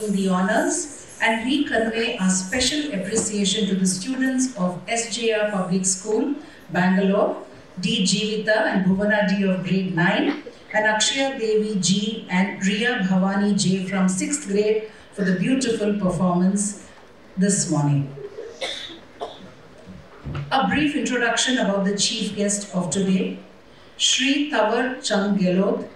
the honors and we convey our special appreciation to the students of SJR Public School, Bangalore, D. Jivita and Bhuvana D of grade 9 and Akshaya Devi G and Riya Bhavani J from 6th grade for the beautiful performance this morning. A brief introduction about the chief guest of today. Sri Tawar Chand Gelot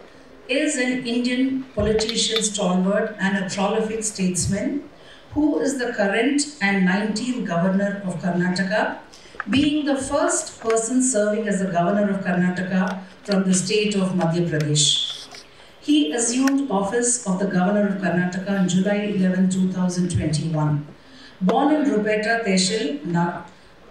is an Indian politician stalwart and a prolific statesman who is the current and 19th governor of Karnataka, being the first person serving as the governor of Karnataka from the state of Madhya Pradesh. He assumed office of the governor of Karnataka on July 11, 2021. Born in Rupeta, Tehsil,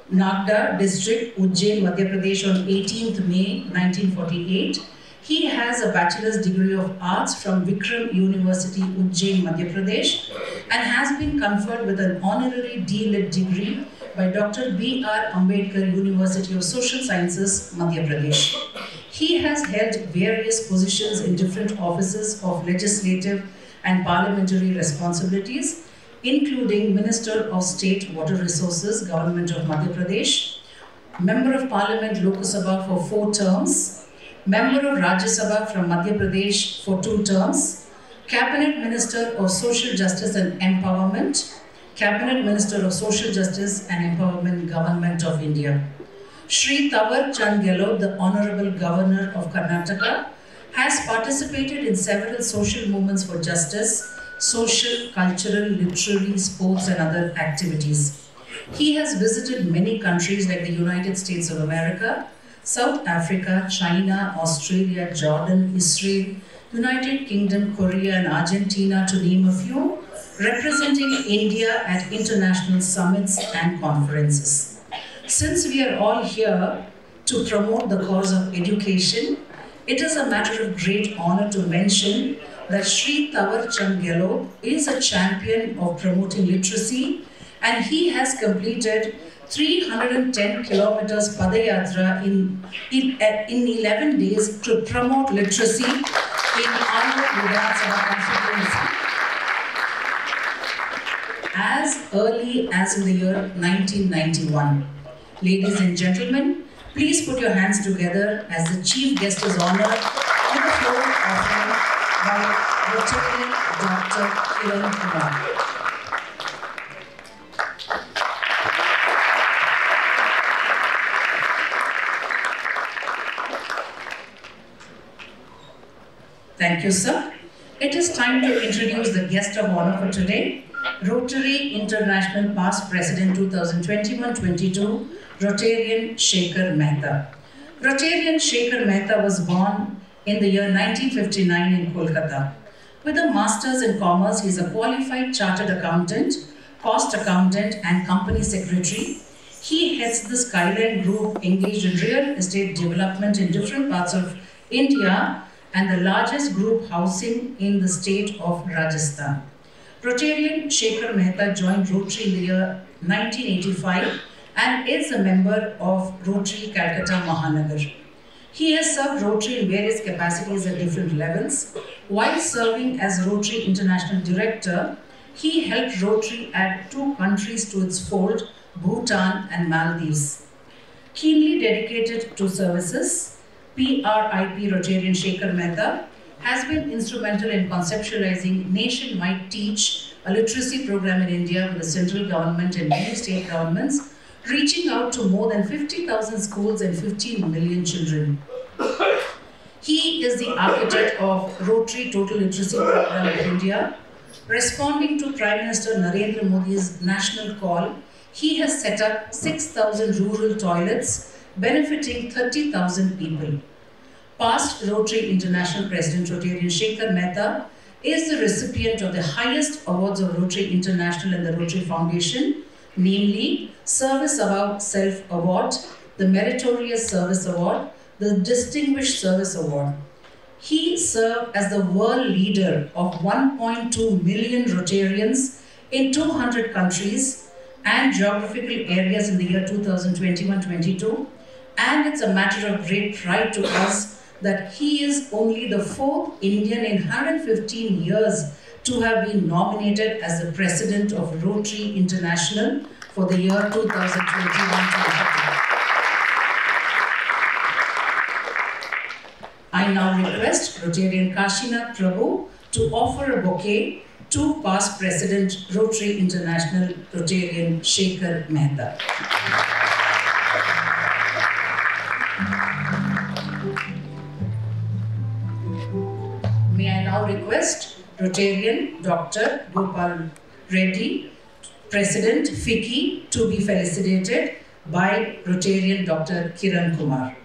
Nagda district, Ujjain, Madhya Pradesh on 18th May 1948, he has a bachelor's degree of arts from Vikram University, Ujjain, Madhya Pradesh, and has been conferred with an honorary D.Litt degree by Dr. B.R. Ambedkar University of Social Sciences, Madhya Pradesh. He has held various positions in different offices of legislative and parliamentary responsibilities, including Minister of State Water Resources, Government of Madhya Pradesh, Member of Parliament Lok Sabha for four terms, Member of Rajya Sabha from Madhya Pradesh for two terms, Cabinet Minister of Social Justice and Empowerment, Cabinet Minister of Social Justice and Empowerment, Government of India. Sri Tawar Chand Gelot, the Honorable Governor of Karnataka, has participated in several social movements for justice, social, cultural, literary, sports and other activities. He has visited many countries like the United States of America, South Africa, China, Australia, Jordan, Israel, United Kingdom, Korea, and Argentina, to name a few, representing India at international summits and conferences. Since we are all here to promote the cause of education, it is a matter of great honor to mention that Sri Tawar Chand is a champion of promoting literacy and he has completed 310 kilometers Padayatra in, in, in 11 days to promote literacy in Andhra Vidhansabha constituency as early as in the year 1991. Ladies and gentlemen, please put your hands together as the chief guest is honored with the floor offering by Dr. Kiran Kumar. Thank you, sir. It is time to introduce the guest of honor for today, Rotary International Past President 2021-22, Rotarian Shekhar Mehta. Rotarian Shekhar Mehta was born in the year 1959 in Kolkata. With a master's in commerce, he is a qualified chartered accountant, cost accountant, and company secretary. He heads the Skyline Group engaged in real estate development in different parts of India and the largest group housing in the state of Rajasthan. Rotarian Shekhar Mehta joined Rotary in the year 1985 and is a member of Rotary Calcutta Mahanagar. He has served Rotary in various capacities at different levels. While serving as Rotary International Director, he helped Rotary add two countries to its fold, Bhutan and Maldives. Keenly dedicated to services, PRIP Rotarian Shekhar Mehta has been instrumental in conceptualizing nationwide Teach, a literacy program in India with the central government and many state governments, reaching out to more than 50,000 schools and 15 million children. He is the architect of Rotary Total Literacy Program of India. Responding to Prime Minister Narendra Modi's national call, he has set up 6,000 rural toilets benefiting 30,000 people. Past Rotary International President Rotarian Shekhar Mehta is the recipient of the highest awards of Rotary International and the Rotary Foundation, namely Service Above Self Award, the Meritorious Service Award, the Distinguished Service Award. He served as the world leader of 1.2 million Rotarians in 200 countries and geographical areas in the year 2021-22 and it's a matter of great pride to us that he is only the fourth Indian in 115 years to have been nominated as the President of Rotary International for the year 2021-22. I now request Rotarian Kashinath Prabhu to offer a bouquet to past President Rotary International Rotarian Shekhar Mehta. Rotarian Dr. Gopal Reddy, President FICCI, to be felicitated by Rotarian Dr. Kiran Kumar.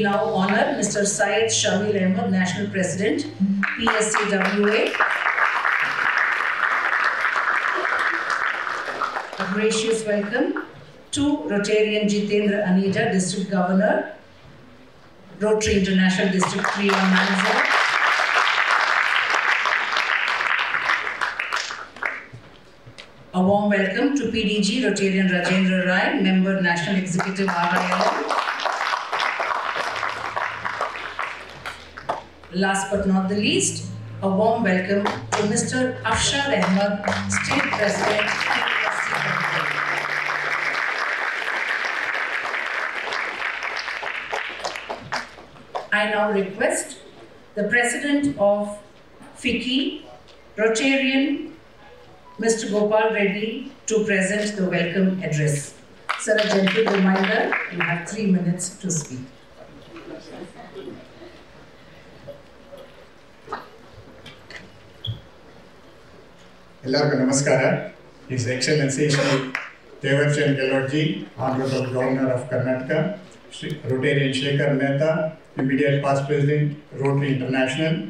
We now honor Mr. Syed Shamil Ahmed, National President, PSCWA. A gracious welcome to Rotarian Jitendra Anita, District Governor, Rotary International District 3190. A warm welcome to PDG Rotarian Rajendra Rai, Member National Executive RIL. Last but not the least, a warm welcome to Mr. Afshar Ahmed, State President. I now request the President of FICCI, Rotarian Mr. Gopal Reddy to present the welcome address. Sir, a gentle reminder, you have three minutes to speak. ಎಲ್ಲರಿಗೂ ನಮಸ್ಕಾರ His Excellency Shri Devarchan Gelotji, Honorable Governor of Karnataka, Shri Rotarian Shekhar Mehta, immediate past President, Rotary International,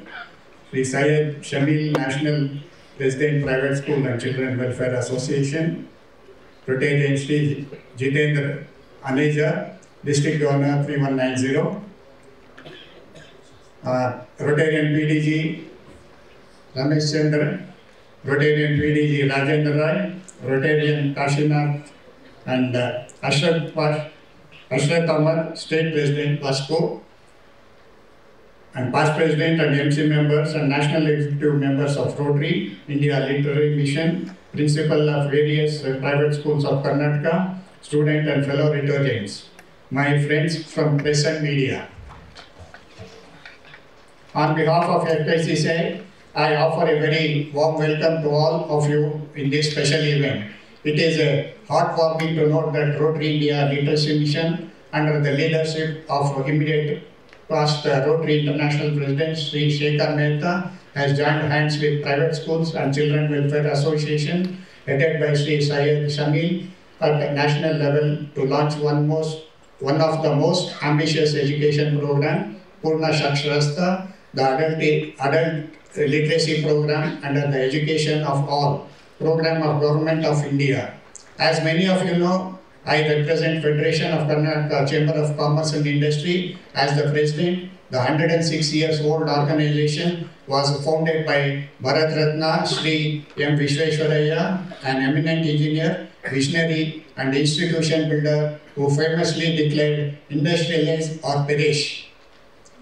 Shri Syed Shamil National President, Private School and Children Welfare Association, Rotarian Shri Jitendra Aneja, District Governor 3190, uh, Rotarian PDG Ramesh Chandra, Rotarian PDG Rajendra Rai, Rotarian Kashinath, and uh, Ashraf, Ashraf Ahmad, State President, PASCO, and past President and MC members and National Executive members of Rotary, India Literary Mission, Principal of various uh, private schools of Karnataka, student and fellow Rotarians, my friends from press and media. On behalf of FKCCI, I offer a very warm welcome to all of you in this special event. It is a heartwarming to note that Rotary India Literacy Mission, under the leadership of immediate past uh, Rotary International President Sri Shekhar Mehta, has joined hands with private schools and Children Welfare Association, headed by Sri Syed Shamil, at the national level to launch one most one of the most ambitious education program, Purna Shaksharasta, the adult, adult literacy program under the education of all program of government of India. As many of you know, I represent Federation of Karnataka Chamber of Commerce and Industry as the president. The 106 years old organization was founded by Bharat Ratna Sri M. Vishweshwaraya, an eminent engineer, visionary and institution builder who famously declared industrialize or perish.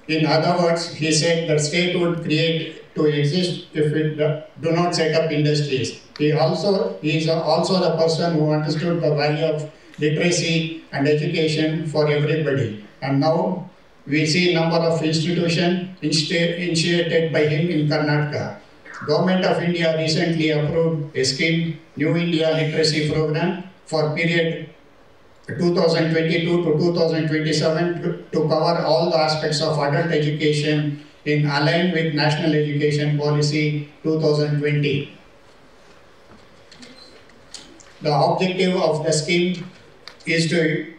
In other words, he said that state would create to exist if it do- not set up industries. He also he is also the person who understood the value of literacy and education for everybody. And now we see a number of institutions insti- initiated by him in Karnataka. Government of India recently approved a scheme, New India Literacy Program, for period 2022 to 2027 to to cover all the aspects of adult education in align with National Education Policy 2020. The objective of the scheme is to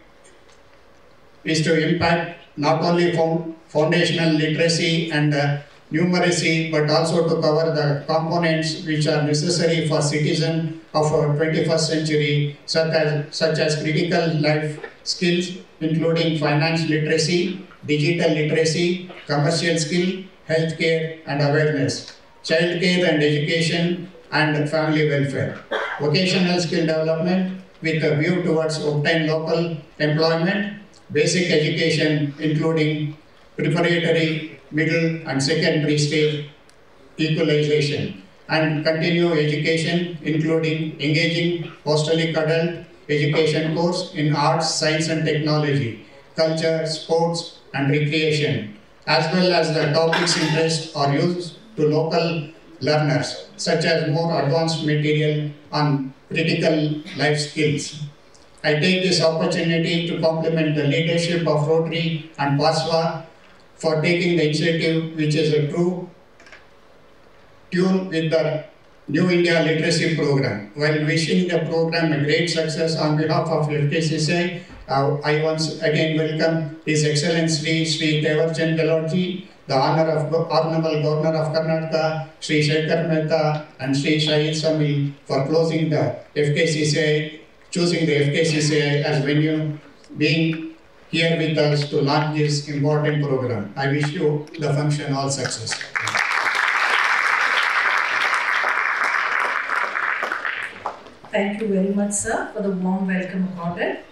is to impact not only found, foundational literacy and uh, numeracy, but also to cover the components which are necessary for citizen of our 21st century, such as, such as critical life skills, including finance literacy, digital literacy, commercial skill, healthcare, and awareness. child care and education, and family welfare. Vocational skill development with a view towards obtain local employment, basic education including preparatory, middle and secondary stage equalization and continue education including engaging postolic adult education course in arts, science and technology, culture, sports and recreation as well as the topics interest are used to local learners such as more advanced material on critical life skills. I take this opportunity to compliment the leadership of Rotary and PASWA for taking the initiative which is a true tune with the New India Literacy Program. While wishing the program a great success on behalf of FKCCI, uh, I once again welcome His Excellency Sri Tevarchan Galorji, the honor of Honorable Governor of Karnataka, Sri Shekhar Mehta and Sri Shahid Sami for closing the FKCCI, choosing the FKCCI as venue, being here with us to launch this important program. I wish you the function all success. Thank you very much, sir, for the warm welcome accorded.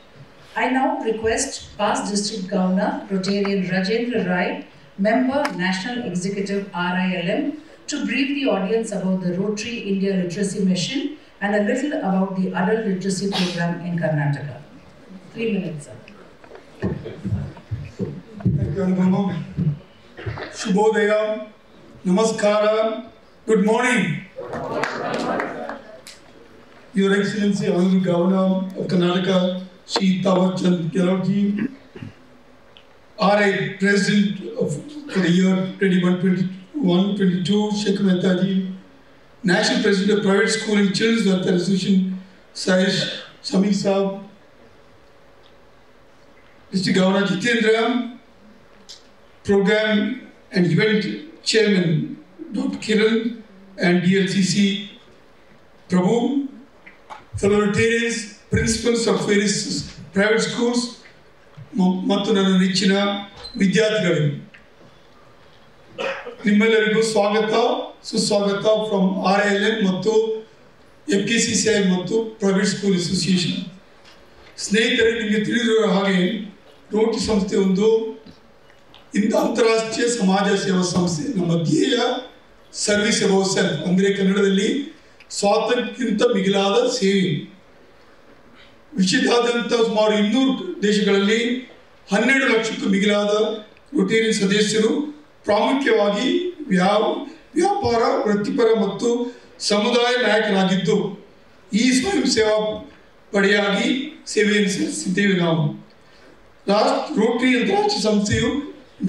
I now request past District Governor Rotarian Rajendra Rai, Member National Executive RILM, to brief the audience about the Rotary India Literacy Mission and a little about the adult literacy program in Karnataka. Three minutes, sir. Thank you, Anupama. Shubhodaya, Namaskara, good morning. Your Excellency, Honorable Governor of Karnataka, Shri Tawarchand Gelorji, RI President of, for the year 21-22, Sheikh Mehtaji, National President of Private School and Children's Welfare Association, Saish Sami Saab, Mr. Governor Jitendra, Program and Event Chairman Dr. Kiran and DLCC Prabhu, fellow Rotarians, principals of various private schools ಮತ್ತು ನನ್ನ ನೆಚ್ಚಿನ ವಿದ್ಯಾರ್ಥಿಗಳಿಗೆ. ನಿಮ್ಮೆಲ್ಲರಿಗೂ ಸ್ವಾಗತ, ಸುಸ್ವಾಗತ from R L N ಮತ್ತು F K C C I ಮತ್ತು private school association ಸ್ನೇಹಿತರೆ, ನಿಮಗೆ ತಿಳಿದಿರುವ ಹಾಗೆ ರೋಟಿ ಸಂಸ್ಥೆ ಒಂದು ಇಂಥ ಅಂತಾರಾಷ್ಟ್ರೀಯ ಸಮಾಜ ಸೇವಾ ಸಂಸ್ಥೆ, ನಮ್ಮ ಧ್ಯೇಯ ಸರ್ವಿಸ್ ಅಬೌವ್ ಸೆಲ್ಫ್ ಅಂದರೆ ಕನ್ನಡದಲ್ಲಿ ಸ್ವಾತಂತ್ರ್ಯಕ್ಕಿಂತ ಮಿಗಿಲಾದ ಸೇವೆ. ವಿಶ್ವದಾದ್ಯಂತ ಸುಮಾರು ಇನ್ನೂರು ದೇಶಗಳಲ್ಲಿ ಹನ್ನೆರಡು ಲಕ್ಷಕ್ಕೂ ಮಿಗಿಲಾದ ರೊಟೇರಿಯನ್ ಸದಸ್ಯರು ಪ್ರಾಮುಖ್ಯವಾಗಿ ವ್ಯಾವ, ವ್ಯಾಪಾರ, ವೃತ್ತಿಪರ ಮತ್ತು ಸಮುದಾಯ ನಾಯಕರಾಗಿದ್ದು, ಈ ಸ್ವಯಂ ಸೇವಾ ಪಡೆಯಾಗಿ ಸೇವೆಯನ್ನು ಸಲ್ಲಿಸಿದ್ದೇವೆ ನಾವು. ರಾಷ್ಟ್ರ, ರೋಟರಿ ಅಂತಾರಾಷ್ಟ್ರೀಯ ಸಂಸ್ಥೆಯು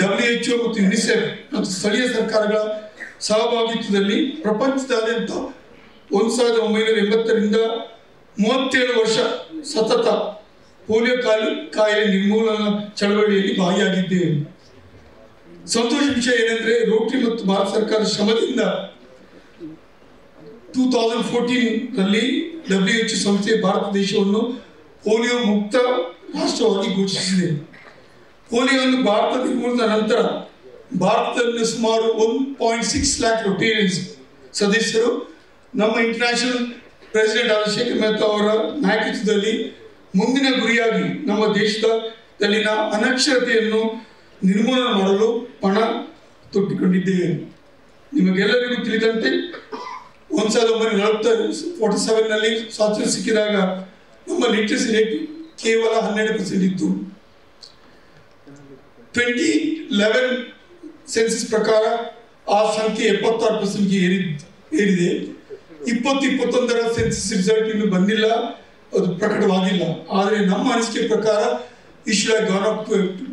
ಡಬ್ಲ್ಯೂ ಎಚ್ ಮತ್ತು ಯುನಿಸೆಫ್ ಮತ್ತು ಸ್ಥಳೀಯ ಸರ್ಕಾರಗಳ ಸಹಭಾಗಿತ್ವದಲ್ಲಿ ಪ್ರಪಂಚದಾದ್ಯಂತ ಒಂದು ಸಾವಿರದ ಒಂಬೈನೂರ ಎಂಬತ್ತರಿಂದ ಮೂವತ್ತೇಳು ವರ್ಷ ಸತತ ಪೋಲಿಯೋ ಕಾಲು ಕಾಯಿಲೆ ನಿರ್ಮೂಲನಾ ಚಳವಳಿಯಲ್ಲಿ ಭಾಗಿಯಾಗಿದ್ದೇವೆ. ಸಂತೋಷ ವಿಷಯ ಏನಂದ್ರೆ ರೋಟರಿ ಮತ್ತು ಭಾರತ ಸರ್ಕಾರದ ಶ್ರಮದಿಂದ ಟೂ ತೌಸಂಡ್ ಫೋರ್ಟೀನ್ನಲ್ಲಿ ಡಬ್ಲ್ಯೂ ಎಚ್ ಸಂಸ್ಥೆ ಭಾರತ ದೇಶವನ್ನು ಪೋಲಿಯೋ ಮುಕ್ತ ರಾಷ್ಟ್ರವಾಗಿ ಘೋಷಿಸಿದೆ. ಪೋಲಿಯೋವನ್ನು ಭಾರತ ನಿರ್ಮೂಲದ ನಂತರ ಭಾರತದಲ್ಲಿ ಸುಮಾರು one point six lakh Rotarians ಸದಸ್ಯರು ನಮ್ಮ ಇಂಟರ್ನ್ಯಾಷನಲ್ ಪ್ರೆಸಿಡೆಂಟ್ ಆದ ಮೆಹ್ತಾ ಅವರ ನಾಯಕತ್ವದಲ್ಲಿ ಮುಂದಿನ ಗುರಿಯಾಗಿ ನಮ್ಮ ದೇಶದಲ್ಲಿನ ಅನಕ್ಷರತೆಯನ್ನು ನಿರ್ಮೂಲನೆ ಮಾಡಲು ಪಣ ತೊಟ್ಟಿಕೊಂಡಿದ್ದೇವೆ. ನಿಮಗೆಲ್ಲರಿಗೂ ತಿಳಿದಂತೆ ಒಂದು ಸಾವಿರದ ಒಂಬೈನೂರ ನಲವತ್ತ ಫೋರ್ಟಿ ಸೆವೆನ್ನಲ್ಲಿ ಸ್ವಾತಂತ್ರ್ಯ ಸಿಕ್ಕಿದಾಗ ನಮ್ಮ ಲಿಟ್ರಸಿ ರೇಟ್ ಕೇವಲ ಹನ್ನೆರಡು ಪರ್ಸೆಂಟ್ ಇತ್ತು. ಟ್ವೆಂಟಿ ಲೆವೆನ್ ಸೆನ್ಸಸ್ ಪ್ರಕಾರ ಆ ಸಂಖ್ಯೆ ಎಪ್ಪತ್ತಾರು ಪರ್ಸೆಂಟ್ಗೆ ಏರಿ ಏರಿದೆ. ಇಪ್ಪತ್ತು ಇಪ್ಪತ್ತೊಂದರ ಸೆನ್ಸಸ್ ರಿಸಲ್ಟ್ ಇನ್ನು ಬಂದಿಲ್ಲ, ಅದು ಪ್ರಕಟವಾಗಿಲ್ಲ. ಆದರೆ ನಮ್ಮ ಅನಿಸಿಕೆ ಪ್ರಕಾರ issue gone of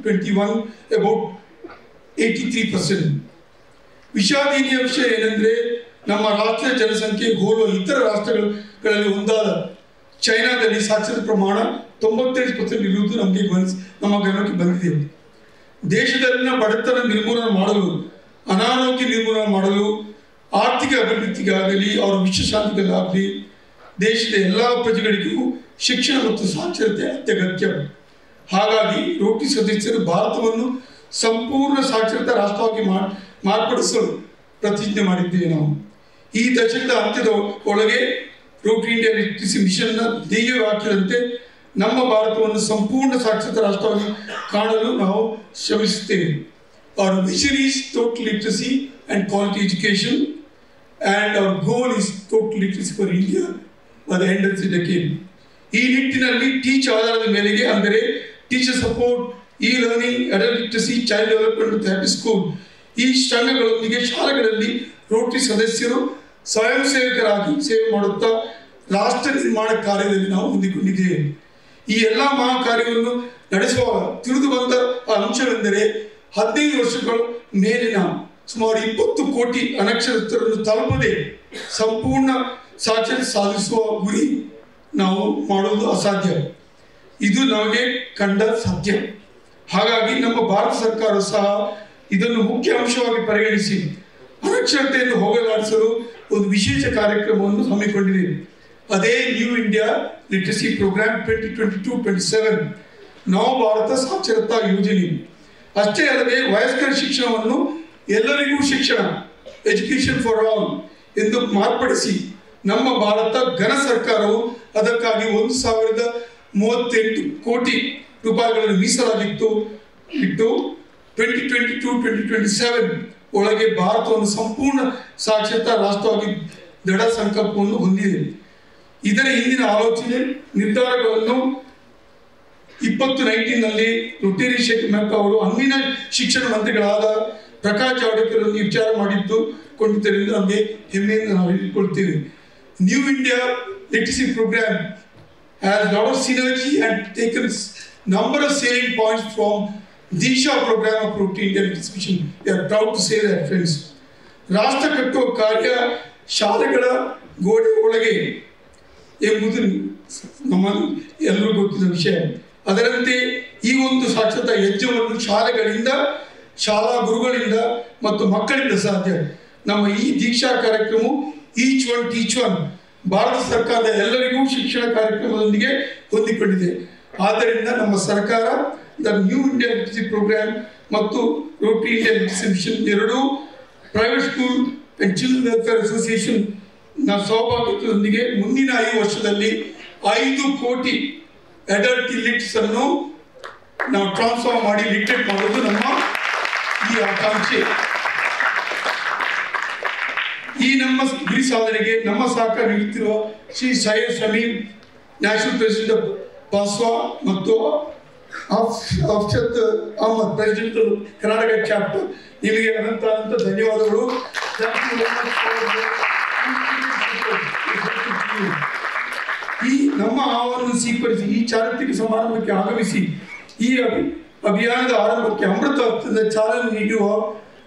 twenty one about eighty three percent ವಿಷಾದನೀಯ ವಿಷಯ ಏನಂದರೆ, ನಮ್ಮ ರಾಷ್ಟ್ರೀಯ ಜನಸಂಖ್ಯೆ ಹೋಲುವ ಇತರ ರಾಷ್ಟ್ರಗಳಲ್ಲಿ ಒಂದಾದ ಚೈನಾದಲ್ಲಿ ಸಾಕ್ಷರತೆ ಪ್ರಮಾಣ ತೊಂಬತ್ತೈದು ಪರ್ಸೆಂಟ್ ಇರುವುದು ನಮಗೆ ಗಮನಿಸಿ ನಮ್ಮ ಗಮನಕ್ಕೆ ಬಂದಿದೆ. ದೇಶದಲ್ಲಿನ ಬಡತನ ನಿರ್ಮೂಲನೆ ಮಾಡಲು, ಅನಾರೋಗ್ಯ ನಿರ್ಮೂಲನೆ ಮಾಡಲು ಆರ್ಥಿಕ ಅಭಿವೃದ್ಧಿಗಾಗಲಿ, ಅವರ ವಿಶ್ವಶಾಂತಿಗಳಾಗಲಿ ದೇಶದ ಎಲ್ಲ ಪ್ರಜೆಗಳಿಗೂ ಶಿಕ್ಷಣ ಮತ್ತು ಸಾಕ್ಷರತೆ ಅತ್ಯಗತ್ಯ. ಹಾಗಾಗಿ ರೋಟಿ ಸದಸ್ಯರು ಭಾರತವನ್ನು ಸಂಪೂರ್ಣ ಸಾಕ್ಷರತಾ ರಾಷ್ಟ್ರವಾಗಿ ಮಾರ್ ಮಾರ್ಪಡಿಸಲು ಪ್ರತಿಜ್ಞೆ ಮಾಡಿದ್ದೇವೆ ನಾವು. ಈ ದಶಕದ ಅಂತ್ಯದ ಒಳಗೆ ರೋಟಿ ಇಂಡಿಯಾ ಲಿಟ್ರಸಿ ಮಿಷನ್ನ ಧ್ಯೇಯ ನಮ್ಮ ಭಾರತವನ್ನು ಸಂಪೂರ್ಣ ಸಾಕ್ಷರತಾ ರಾಷ್ಟ್ರವಾಗಿ ಕಾಣಲು ನಾವು ಶ್ರಮಿಸುತ್ತೇವೆ. ಅವರ vision is total literacy and quality education and our goal is total literacy for India by the end of the decade ಈ ನಿಟ್ಟಿನಲ್ಲಿ ಟೀಚ್ ಆಧಾರದ ಮೇಲೆಗೆ ಅಂದರೆ teacher support e learning adult child development ಮತ್ತು ಸ್ಕೂಲ್ ಈ ಸಂಘಗಳೊಂದಿಗೆ ಶಾಲೆಗಳಲ್ಲಿ ರೋಟರಿ ಸದಸ್ಯರು ಸ್ವಯಂ ಸೇವಕರಾಗಿ ಸೇವೆ ಮಾಡುತ್ತಾ ರಾಷ್ಟ್ರ ನಿರ್ಮಾಣ ಕಾರ್ಯದಲ್ಲಿ ನಾವು ಹೊಂದಿಕೊಂಡಿದ್ದೇವೆ. ಈ ಎಲ್ಲ ಮಹಾ ಕಾರ್ಯವನ್ನು ನಡೆಸುವಾಗ ತಿಳಿದು ಬಂದ ಅಂಶವೆಂದರೆ ಹದಿನೈದು ವರ್ಷಗಳು ಮೇಲಿನ ಸುಮಾರು ಇಪ್ಪತ್ತು ಕೋಟಿ ಅನಕ್ಷರಸ್ಥರನ್ನು ತಲುಪದೆ ಸಂಪೂರ್ಣ ಸಾಕ್ಷರತೆ ಸಾಧಿಸುವ ಗುರಿ ನಾವು ಮಾಡುವುದು ಅಸಾಧ್ಯ. ಇದು ನಮಗೆ ಕಂಡ ಸತ್ಯ. ಹಾಗಾಗಿ ನಮ್ಮ ಭಾರತ ಸರ್ಕಾರ ಸಹ ಇದನ್ನು ಮುಖ್ಯ ಅಂಶವಾಗಿ ಪರಿಗಣಿಸಿ ಅನಕ್ಷರತೆಯನ್ನು ಹೋಗಲಾಡಿಸಲು ಒಂದು ವಿಶೇಷ ಕಾರ್ಯಕ್ರಮವನ್ನು ಹಮ್ಮಿಕೊಂಡಿದೆ. ಅದೇ new India literacy programme twenty twenty to twenty seven ನವ ಭಾರತ ಸಾಕ್ಷರತಾ ಯೋಜನೆ. ಅಷ್ಟೇ ಅಲ್ಲದೆ ವಯಸ್ಕರ ಶಿಕ್ಷಣವನ್ನು ಎಲ್ಲರಿಗೂ ಶಿಕ್ಷಣ ಎಜುಕೇಶನ್ ಫಾರ್ ಆಲ್ ಎಂದು ಮಾರ್ಪಡಿಸಿ ನಮ್ಮ ಭಾರತ ಘನ ಸರ್ಕಾರವು ಅದಕ್ಕಾಗಿ ಒಂದು ಸಾವಿರದ ಮೂವತ್ತೆಂಟು ಕೋಟಿ ರೂಪಾಯಿಗಳನ್ನು ಮೀಸಲಾಗಿತ್ತು. ಇಟ್ಟು twenty twenty to twenty twenty seven ಒಳಗೆ ಭಾರತವನ್ನು ಸಂಪೂರ್ಣ ಸಾಕ್ಷರತಾ ರಾಷ್ಟ್ರವಾಗಿ ದೃಢ ಸಂಕಲ್ಪವನ್ನು ಹೊಂದಿದೆ. ಇದರ ಹಿಂದಿನ ಆಲೋಚನೆ, ನಿರ್ಧಾರಗಳನ್ನು ಇಪ್ಪತ್ತು ನೈನ್ಟೀನ್ನಲ್ಲಿ ಲುಟೇರಿ ಶೇಖ್ ಮೆಹ್ತಾ ಅವರು ಅಂದಿನ ಶಿಕ್ಷಣ ಮಂತ್ರಿಗಳಾದ ಪ್ರಕಾಶ್ ಜಾವಡೇಕರ್ ವಿಚಾರ ಮಾಡಿದ್ದು ಕೊಂಡಿದ್ದರಿಂದ ನಮಗೆ ಹೆಮ್ಮೆಯಿಂದ ನಾವು ಹೇಳಿಕೊಳ್ತೇವೆ new India literacy programme has lot of synergy and taken number of salient points from Disha program of Rotary Indian Institution. We are proud to. ರಾಷ್ಟ್ರ ಕಟ್ಟುವ ಕಾರ್ಯ ಶಾಲೆಗಳ ಗೋಡೆ ಒಳಗೆ ಎಂಬುದು ನಮ್ಮ ಎಲ್ಲರೂ ಗೊತ್ತಿದ್ದ ವಿಷಯ ಅದರಂತೆ ಈ ಒಂದು ಸಾಕ್ಷರತಾ ಯಜ್ಞವನ್ನು ಶಾಲೆಗಳಿಂದ ಶಾಲಾ ಗುರುಗಳಿಂದ ಮತ್ತು ಮಕ್ಕಳಿಂದ ಸಾಧ್ಯ. ನಮ್ಮ ಈ ದೀಕ್ಷಾ ಕಾರ್ಯಕ್ರಮ ಈಚ್ ಒನ್ ಟೀಚ್ ಒನ್ ಭಾರತ ಸರ್ಕಾರದ ಎಲ್ಲರಿಗೂ ಶಿಕ್ಷಣ ಕಾರ್ಯಕ್ರಮದೊಂದಿಗೆ ಹೊಂದಿಕೊಂಡಿದೆ. ಆದ್ದರಿಂದ ನಮ್ಮ ಸರ್ಕಾರ ದ ನ್ಯೂ ಇಂಡಿಯಾ ಲಿಟ್ರಸಿ ಪ್ರೋಗ್ರಾಮ್ ಮತ್ತು ರೋಟರಿ ಇಂಡಿಯಾ ಮಿಷನ್ ಎರಡೂ private school and children welfare ಅಸೋಸಿಯೇಷನ್ನ ಸೌಭಾಗ್ಯದೊಂದಿಗೆ ಮುಂದಿನ ಐದು ವರ್ಷದಲ್ಲಿ ಐದು ಕೋಟಿ ಅಡಲ್ಟ್ ಇಲಿಟ್ಸ್ ಅನ್ನು ನಾವು ಟ್ರಾನ್ಸ್ಫಾರ್ಮ್ ಮಾಡಿ ಲಿಟ್ರೇಟ್ ಮಾಡೋದು ನಮ್ಮ ಈ ಆಕಾಂಕ್ಷೆ. ಈ ನಮ್ಮ ಗುರಿ ಸಾಧನೆಗೆ ನಮ್ಮ ಸಹಕಾರ ನೀಡುತ್ತಿರುವ ಶ್ರೀ ಸೈಯದ್ ಶಮೀಮ್ ನ್ಯಾಷನಲ್ ಪ್ರೆಸಿಡೆಂಟ್ ಬಾಸ್ವಾ ಮತ್ತು ಅಫ್- ಅಫ್ಷದ್ ಅಹಮದ್, ಪ್ರೆಸಿಡೆಂಟ್ ಕರ್ನಾಟಕ ಚಾಪ್ಟರ್. ನಿಮಗೆ ಅನಂತ ಅನಂತ ಧನ್ಯವಾದಗಳು ಈ ನಮ್ಮ ಆಹ್ವಾನವನ್ನು ಸ್ವೀಕರಿಸಿ, ಈ ಚಾರಿತ್ರಿಕ ಸಮಾರಂಭಕ್ಕೆ ಆಗಮಿಸಿ, ಈ ಅಭಿಯಾನದ ಆರಂಭಕ್ಕೆ ಅಮೃತ ಚಾಲನೆ ನೀಡುವ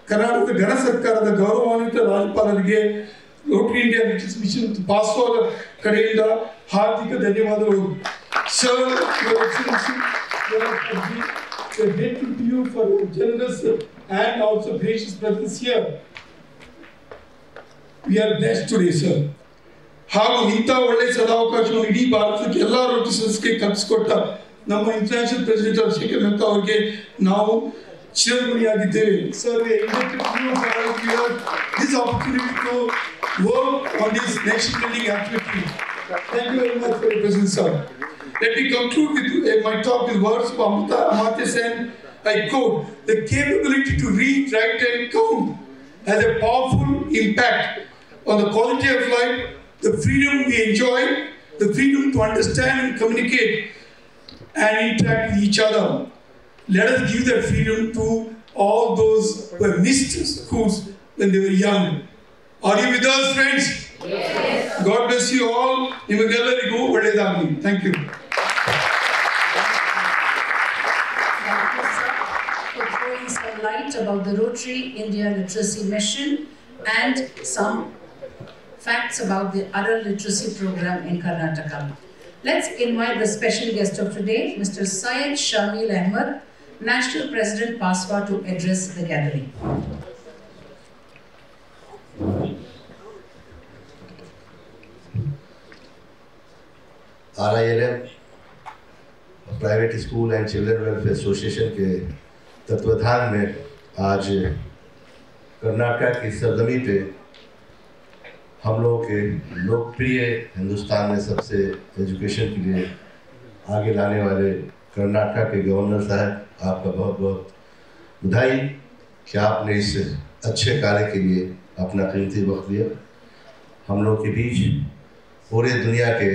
ಕರ್ನಾಟಕ ಘನ ಸರ್ಕಾರದ ಗೌರವಾನ್ವಿತ ರಾಜ್ಯಪಾಲರಿಗೆ ರೋಟರಿ ಇಂಡಿಯಾ ಮಿಷನ್ ಪಾಸ್ವಾದ ಕಡೆಯಿಂದ ಹಾರ್ದಿಕ ಧನ್ಯವಾದಗಳು sir your excellency We are grateful to you for your generous and also. We are blessed today, sir. ಹಾಗೂ ಇಂಥ ಒಳ್ಳೆ ಸದಾವಕಾಶವನ್ನು ಇಡೀ ಭಾರತಕ್ಕೆ ಎಲ್ಲ ರೋಟಿ ಸಂಸ್ಥೆಗೆ ಕಲ್ಪಿಸಿಕೊಟ್ಟ ನಮ್ಮ international president of Shekhar Mehta ಅವರಿಗೆ ನಾವು ಚಿರಋಣಿಯಾಗಿದ್ದೇವೆ sir this opportunity to work on this nation building activity thank you very much for presence sir Let me conclude with uh, my talk with words of Amrita Amartya Sen. I quote, the capability to read, write and count has a powerful impact on the quality of life, the freedom we enjoy, the freedom to understand and communicate and interact with each other. Let us give that freedom to all those who have missed schools when they were young. Are you with us, friends? Yes. God bless you all. ನಿಮಗೆಲ್ಲರಿಗೂ ಒಳ್ಳೆಯದಾಗಲಿ thank you Thank you, sir, for throwing some light about the Rotary India Literacy Mission and some facts about the adult literacy program in Karnataka. Let's invite the special guest of today, Mr. Syed Shamil Ahmed, National President PASWA, to address the gathering. Our private school and children welfare association के तत्वाधान में आज कर्नाटक की सरजमी पे हम लोगों के लोकप्रिय हिंदुस्तान में सबसे एजुकेशन के लिए आगे लाने वाले कर्नाटक के गवर्नर साहब, आपका बहुत बहुत बधाई कि आपने इस अच्छे कार्य के लिए अपना कीमती वक्त दिया। हम लोग के बीच पूरे दुनिया के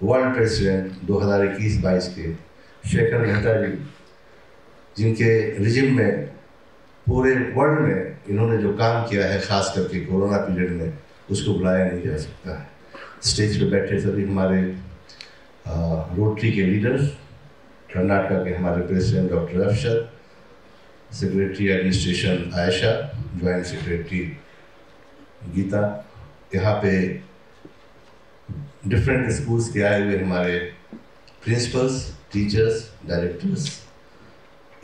वर्ल्ड प्रेसिडेंट 2021-22 के शेखर मेहता जी, जिनके रिजिम में पूरे वर्ल्ड में इन्होंने जो काम किया है, खास करके कोरोना पीरियड में उसको बुलाया नहीं जा सकता। है स्टेज पे बैठे सभी हमारे रोटरी के लीडर्स कर्नाटका के हमारे president doctor Afshar secretary administration Ayesha joint secretary Geeta यहाँ पे डिफरेंट स्कूल्स के आए हुए हमारे प्रिंसिपल्स टीचर्स डायरेक्टर्स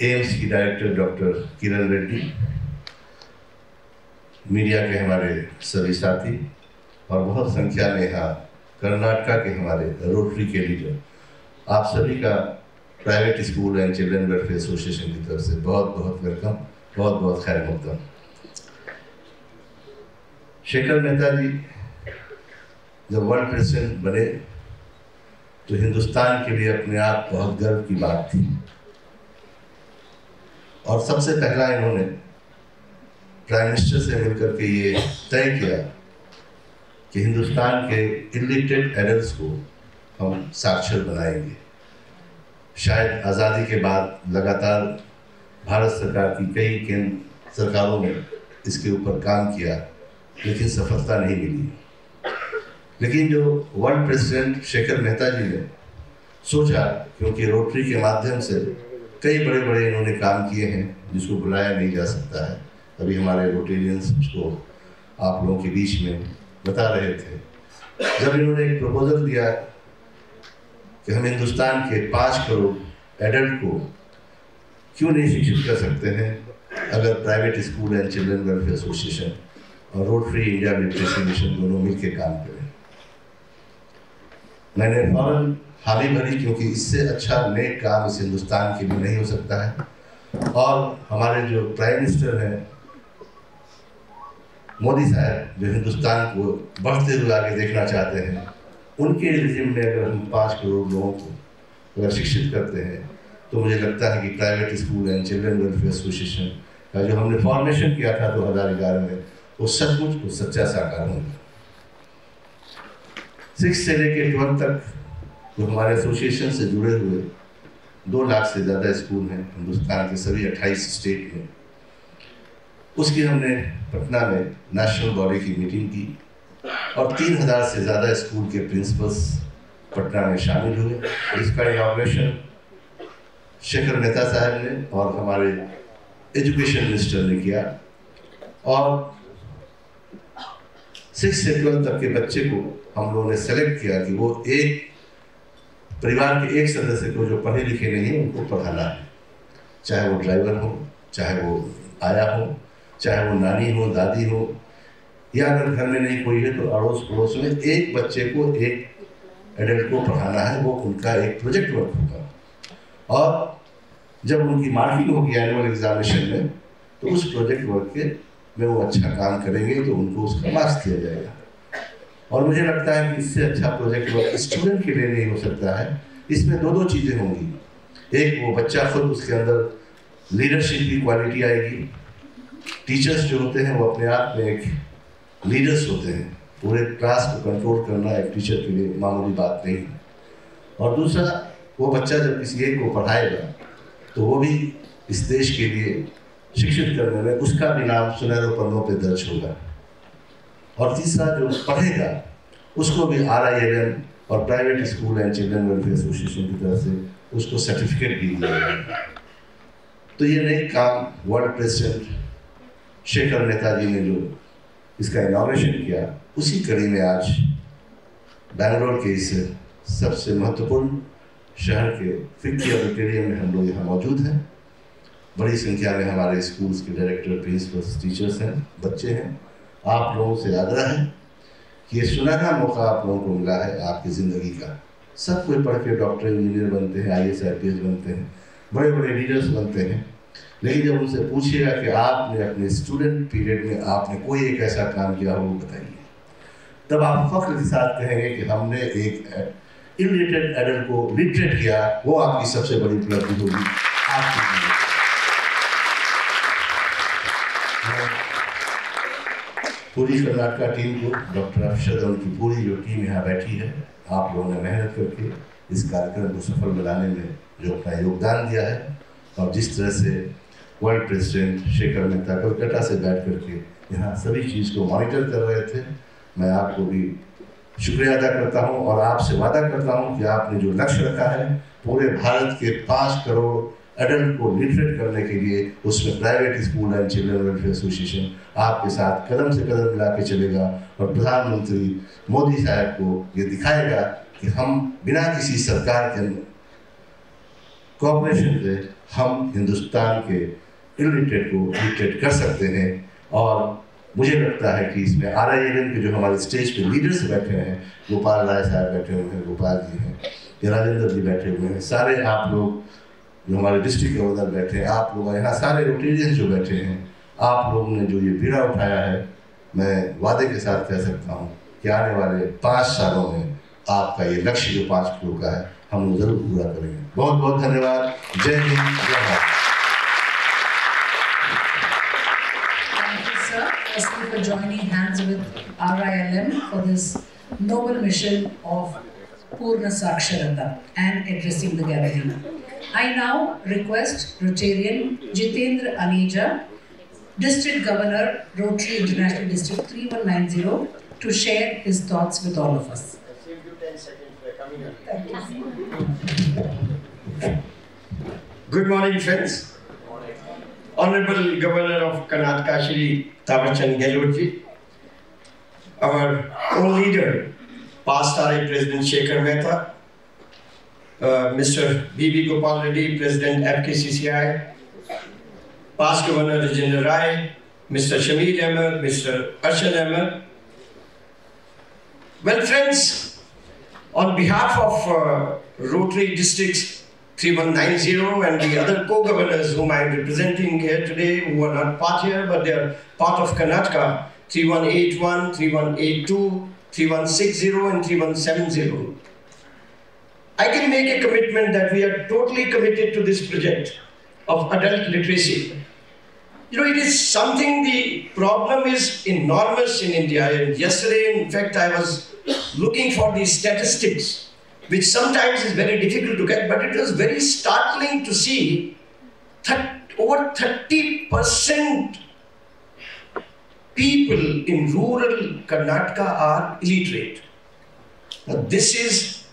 एम्स की director doctor Kiran Reddy media के हमारे सभी साथी और बहुत संख्या में यहाँ कर्नाटका के हमारे रोटरी के लीडर आप सभी का private school and children welfare association की तरफ़ से बहुत बहुत वेलकम बहुत बहुत खैर मुकदम। शेखर मेहता जी, जब वर्ल्ड प्रेसिडेंट बने तो हिंदुस्तान के लिए अपने आप बहुत गर्व की बात थी। और सबसे पहला इन्होंने प्राइम मिनिस्टर से मिलकर के ये तय किया कि हिंदुस्तान के इलिटरेट एडल्ट को हम साक्षर बनाएँगे। शायद आज़ादी के बाद लगातार भारत सरकार की कई केंद्र सरकारों ने इसके ऊपर काम किया, लेकिन सफलता नहीं मिली। लेकिन जो वर्ल्ड प्रेसिडेंट शेखर मेहता जी ने सोचा, क्योंकि रोटरी के माध्यम से कई बड़े बड़े इन्होंने काम किए हैं, जिसको बुलाया नहीं जा सकता है अभी हमारे रोटेरियंस को आप लोगों के बीच में बता रहे थे। जब इन्होंने एक प्रपोजल दिया कि हम हिंदुस्तान के पाँच करोड़ एडल्ट को क्यों नहीं शिक्षित कर सकते हैं, अगर private school and children welfare association और road free India literacy mission दोनों मिलकर काम करें। मैंने फ़ौरन हामी भरी, क्योंकि इससे अच्छा नेक काम इस हिंदुस्तान के लिए नहीं हो सकता है। और हमारे जो प्राइम मिनिस्टर हैं मोदी साहब जो हिंदुस्तान को बढ़ते हुए आगे देखना चाहते हैं, उनके रिजिम में अगर हम पाँच करोड़ लोगों को अगर शिक्षित करते हैं तो मुझे लगता है कि private school and children welfare association का जो हमने फॉर्मेशन किया था दो हज़ार ग्यारह में, वो सचमुच को सच्चा साकार होगा। सिक्स से लेके ट्वेल्थ तक जो हमारे एसोसिएशन से जुड़े हुए दो लाख से ज़्यादा स्कूल हैं, हिंदुस्तान के सभी अट्ठाईस स्टेट में उसकी हमने पटना में नेशनल बॉडी की मीटिंग की और तीन हज़ार से ज़्यादा स्कूल के प्रिंसिपल्स पटना में शामिल हुए। जिसका इनाग्रेशन शेखर मेहता साहब ने और हमारे एजुकेशन मिनिस्टर ने किया। और सिक्स से ट्वेल्थ तक के बच्चे को हम लोगों ने सेलेक्ट किया कि वो एक परिवार के एक सदस्य को जो पढ़े लिखे नहीं हैं, उनको पढ़ाना है। चाहे वो ड्राइवर हो, चाहे वो आया हो चाहे वो नानी हो, दादी हो, या अगर घर में नहीं कोई है तो अड़ोस पड़ोस में एक बच्चे को, एक एडल्ट को पढ़ाना है, वो उनका एक प्रोजेक्ट वर्क होगा। और जब उनकी मार्किंग होगी एनुअल एग्जामिनेशन में तो उस प्रोजेक्ट वर्क के में वो अच्छा काम करेंगे तो उनको उसका मार्क्स दिया जाएगा। और मुझे लगता है कि इससे अच्छा प्रोजेक्ट वर्क स्टूडेंट के लिए नहीं हो सकता है। इसमें दो दो चीज़ें होंगी। एक, वो बच्चा खुद उसके अंदर लीडरशिप की क्वालिटी आएगी। टीचर्स जो होते हैं, वो अपने आप में एक लीडर्स होते हैं। पूरे क्लास को कंट्रोल करना एक टीचर के लिए मामूली बात नहीं है। और दूसरा, वो बच्चा जब किसी एक को पढ़ाएगा तो वो भी इस देश के लिए शिक्षित करने में उसका भी नाम सुनहरे पन्नों पर दर्ज होगा। और तीसरा, जो पढ़ेगा, उसको भी आर आई एल एम और private school and children welfare association की तरफ़ से उसको सर्टिफिकेट भी दिया जाएगा। तो ये नई काम वर्ल्ड प्रेसिडेंट शेखर नेताजी ने जो इसका इनाग्रेशन किया, उसी कड़ी में आज बैंगलोर के इस सबसे महत्वपूर्ण शहर के फिक्की ऑडिटोरियम में हम लोग यहाँ मौजूद हैं। बड़ी संख्या में हमारे स्कूल्स के डायरेक्टर प्रिंसिपल्स टीचर्स हैं, बच्चे हैं। आप लोगों से आग्रह है कि ये सुनहरा मौका आप लोगों को मिला है, आपकी ज़िंदगी का। सब कोई पढ़ के डॉक्टर इंजीनियर बनते हैं आई एस बनते हैं बड़े बड़े लीडर्स बनते हैं। लेकिन जब उनसे पूछिएगा कि आपने अपने स्टूडेंट पीरियड में आपने कोई एक ऐसा काम किया हो बताइए। तब आप फख्र के साथ कहेंगे कि हमने एक इलिटरेट एडल्ट को लिटरेट किया, वो आपकी सबसे बड़ी उपलब्धि होगी। पूरी कर्नाटका टीम को डॉक्टर अफशद और उनकी पूरी जो टीम यहाँ बैठी है, आप लोगों ने मेहनत करके इस कार्यक्रम को सफल बनाने में जो अपना योगदान दिया है, और जिस तरह से वर्ल्ड प्रेसिडेंट शेखर मेहता कोलकाता से बैठ करके यहाँ सभी चीज़ को मॉनिटर कर रहे थे। मैं आपको भी शुक्रिया अदा करता हूँ और आपसे वादा करता हूँ कि आपने जो लक्ष्य रखा है, पूरे भारत के पाँच करोड़ एडल्ट को लिटरेट करने के लिए उसमें private school and children welfare association आपके साथ कदम से कदम मिला के चलेगा और प्रधानमंत्री मोदी साहब को ये दिखाएगा कि हम बिना किसी सरकार के कॉपरेशन से हम हिंदुस्तान के इलिटरेट को लिटरेट कर सकते हैं। और मुझे लगता है कि इसमें आर आई एल के जो हमारे स्टेज पे लीडर्स बैठे हैं, गोपाल राय साहब बैठे हुए हैं, गोपाल जी हैं राजेंद्र जी बैठे हुए हैं, सारे आप लोग जो हमारे डिस्ट्रिक्ट गवर्नर बैठे हैं, आप लोग यहाँ सारे रोटेरियंस जो बैठे हैं, आप लोगों ने जो ये बीड़ा उठाया है, मैं वादे के साथ कह सकता हूँ कि आने वाले पाँच सालों में आपका ये लक्ष्य जो पाँच किलो का है, हम लोग ज़रूर पूरा करेंगे। बहुत बहुत धन्यवाद। जय हिंद, जय Bharat. For joining hands with RILM for this noble mission of Purna Saksharata and addressing the gathering. I now request Rotarian Jitendra Aneja, District Governor, Rotary International District 3190, to share his thoughts with all of us. Good morning, friends. Honorable Governor of Karnataka, Shri Tawarchand Gehlot ji, our own leader, past RI President Shekhar Mehta, uh, Mr. B.B. Gopal Reddy, President FKCCI, past Governor Rajendra Rai, Mr. Shamil Ahmed, Mr. Arshad Ahmed. Well, friends, on behalf of uh, Rotary Districts 3190 and the other co-governors whom I am representing here today, who are not part here, but they are part of Karnataka, 3181, 3182, 3160 and 3170. I can make a commitment that we are totally committed to this project of adult literacy. You know, it is something, the problem is enormous in India. And yesterday, in fact, I was looking for the statistics, which sometimes is very difficult to get, but it was very startling to see that over 30% people in rural Karnataka are illiterate. Now, this is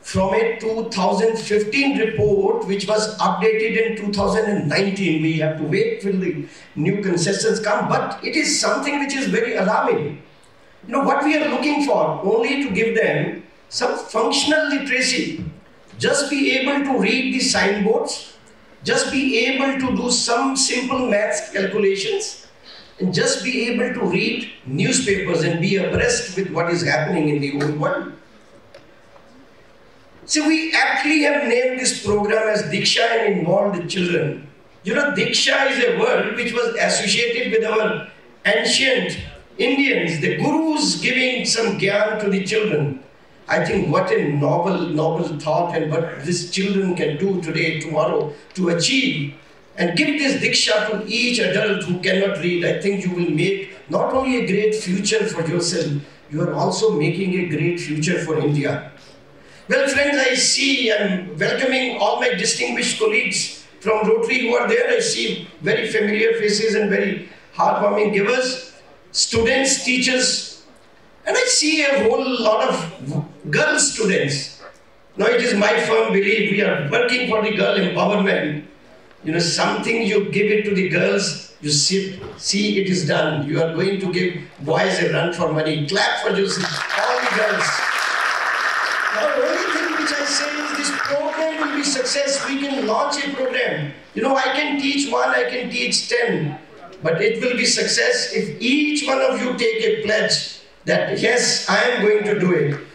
from a 2015 report which was updated in 2019. We have to wait till the new concessions come, but it is something which is very alarming. You know, what we are looking for, only to give them some functional literacy. Just be able to read the signboards, just be able to do some simple math calculations, and just be able to read newspapers and be abreast with what is happening in the whole world. So we actually have named this program as Diksha and involved the children. You know, Diksha is a word which was associated with our ancient Indians, the gurus giving some gyan to the children. I think what a novel, noble thought and what these children can do today, tomorrow to achieve and give this Diksha to each adult who cannot read. I think you will make not only a great future for yourself, you are also making a great future for India. Well, friends, I see I'm welcoming all my distinguished colleagues from Rotary who are there. I see very familiar faces and very heartwarming givers, students, teachers, and I see a whole lot of girl students. Now, it is my firm belief we are working for the girl empowerment. You know, something you give it to the girls, you see, see it is done. You are going to give boys a run for money. Clap for you, all the girls. Now, the only thing which I say is this program will be success. We can launch a program. You know, I can teach one, I can teach ten, but it will be success if each one of you take a pledge that yes, I am going to do it.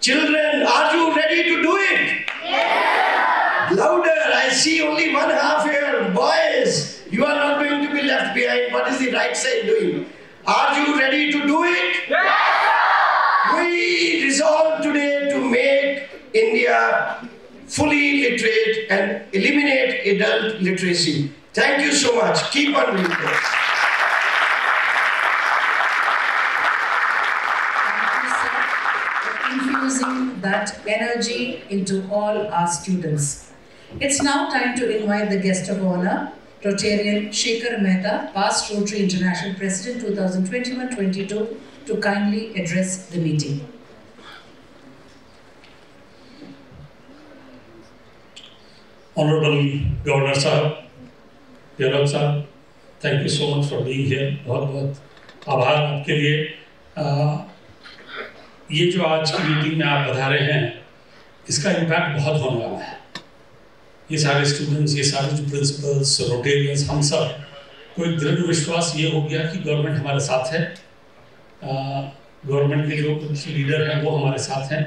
Children, are you ready to do it? Yeah. Louder, I see only one half here. Boys, you are not going to be left behind. What is the right side doing? Are you ready to do it? Yeah. We resolve today to make India fully literate and eliminate adult literacy. Thank you so much. Keep on reading. that energy into all our students. It's now time to invite the guest of honor, Rotarian Shekhar Mehta, past Rotary International President 2021-22, to kindly address the meeting. Honorable Governor Sahab, Gehlot Sahab, thank you so much for being here. बहुत बहुत आभार आपके लिए आ, ये जो आज की meeting में आप बता रहे हैं, इसका इम्पैक्ट बहुत होने वाला है। ये सारे स्टूडेंट्स ये सारे जो प्रिंसिपल्स रोटेरियंस हम सबको एक दृढ़ विश्वास ये हो गया कि गवर्नमेंट हमारे साथ है। गवर्नमेंट के जो लीडर हैं, वो हमारे साथ हैं।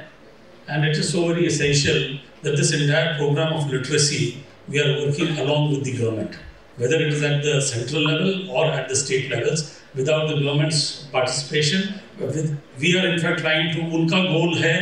And it is so very essential that this entire programme of literacy we are working along with the government whether it is at central central level और at the state levels without the government's participation are in fact trying to, उनका goal है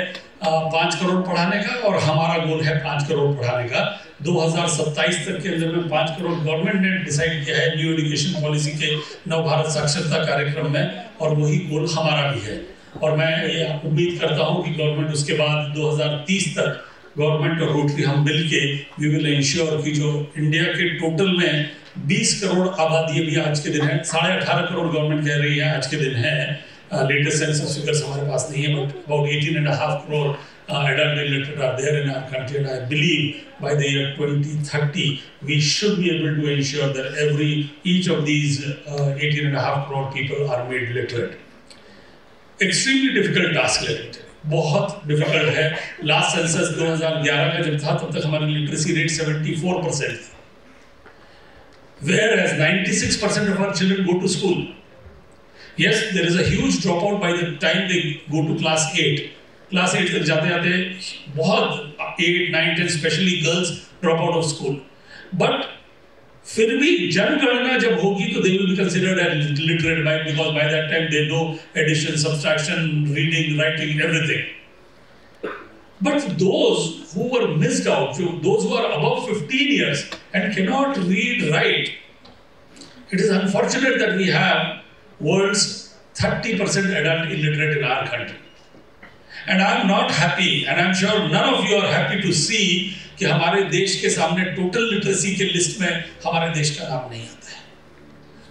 पाँच करोड़ पढ़ाने का और हमारा गोल है पाँच करोड़ पढ़ाने का। 2027 तक के अंदर में पाँच करोड़ गवर्नमेंट ने डिसाइड किया है न्यू एजुकेशन पॉलिसी के नव भारत साक्षरता कार्यक्रम में और वही गोल हमारा भी है। और मैं ये उम्मीद करता हूँ कि गवर्नमेंट उसके बाद 2030 तक गवर्नमेंट और रोटरी हम मिल के वी विल इंश्योर कि जो इंडिया के टोटल में 20 करोड़ आबादी अभी आज के दिन है, साढ़े अठारह करोड़ गवर्नमेंट कह रही है, आज के दिन है। लेटेस्ट सेंसस फिगर्स हमारे पास नहीं है but about eighteen and half crore uh, adult illiterate are there in our country and I believe by the year 2030 we should be able to ensure that every each of these uh, 18 and a half crore people are made literate. Extremely difficult task है बहुत difficult है last census 2011 का जब था तब तक हमारी literacy rate 74 percent थी whereas 96 percent of our children go to school yes there is a huge dropout by the time they go to class 8 class 8 तक जाते जाते बहुत 8 9 10 specially girls drop out of school but फिर भी जनगणना जब होगी तो they will be considered as literate by because by that time they know addition subtraction reading writing everything But those who were missed out, those who are above 15 years and cannot read, write, it is unfortunate that we have world's 30% adult illiterate in our country. And I'm not happy, and I'm sure none of you are happy to see कि हमारे देश के सामने total literacy के list में हमारे देश का नाम नहीं आता है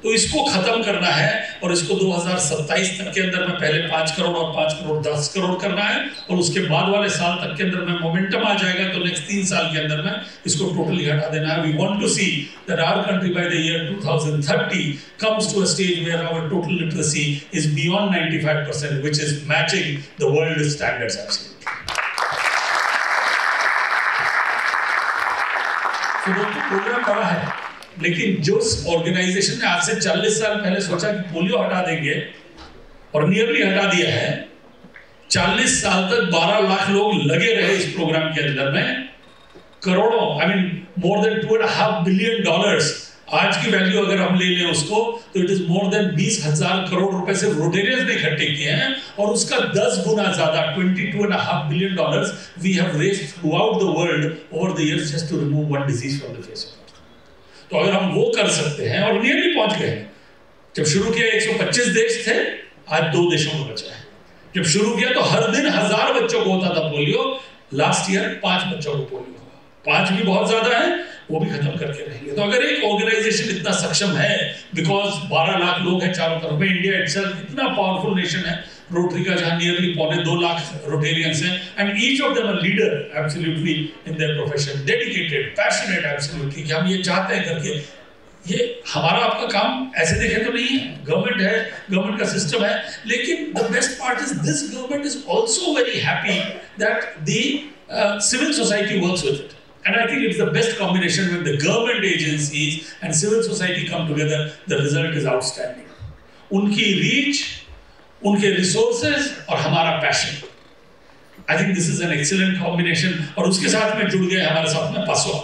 तो इसको खत्म करना है और इसको 2027 तक के अंदर में पहले पाँच करोड़ और पाँच करोड़, दस करोड़ करना है और उसके बाद वाले साल तक के अंदर में मोमेंटम आ जाएगा। तो नेक्स्ट तीन साल के अंदर में इसको टोटली हटा देना है। We want to see that our country by the year 2030 comes to a stage where our total literacy is beyond 95% which is matching the world standards, absolutely. Programme बड़ा है? लेकिन जो ऑर्गेनाइजेशन ने आज से 40 साल पहले सोचा कि पोलियो हटा देंगे और नियरली हटा दिया है 40 साल तक 12 लाख लोग लगे रहे इस प्रोग्राम के अंदर में। करोड़ों I mean more than two and half billion dollars आज की वैल्यू अगर हम ले लें उसको तो इट इज़ मोर देन बीस हज़ार करोड़ रुपए सिर्फ़ रोटेरियंस ने इकट्ठे किए हैं और उसका दस गुना ज़्यादा twenty two and half billion dollars we have raised throughout the world over the years just to remove one disease from the face of तो अगर हम वो कर सकते हैं, और नियरली पहुँच गए जब शुरू किया 125 देश थे, आज दो देशों में बचा है। जब शुरू किया तो हर दिन हज़ार बच्चों को होता था पोलियो। लास्ट ईयर पाँच बच्चों को पोलियो हुआ। पाँच भी बहुत ज़्यादा है, वो भी खत्म करके रहेंगे। तो अगर एक ऑर्गेनाइजेशन इतना सक्षम है बिकॉज़ 12 लाख लोग हैं चारों तरफ़ में इंडिया इतना पावरफुल नेशन है रोटरी का जहाँ नियरली पौने दो लाख रोटेरियंस हैं and each of them a leader absolutely in their profession dedicated passionate absolutely कि हम ये चाहते हैं करके ये हमारा आपका काम ऐसे देखें तो नहीं है गवर्नमेंट है गवर्नमेंट का सिस्टम है लेकिन the best part is this government is also very happy that the civil society works with it And I think it's the best combination when the government agencies and civil society come together, the result is outstanding. उनकी reach उनके resources और हमारा passion I think this is an excellent combination और उसके साथ में जुड़ गए हमारे साथ में पासवा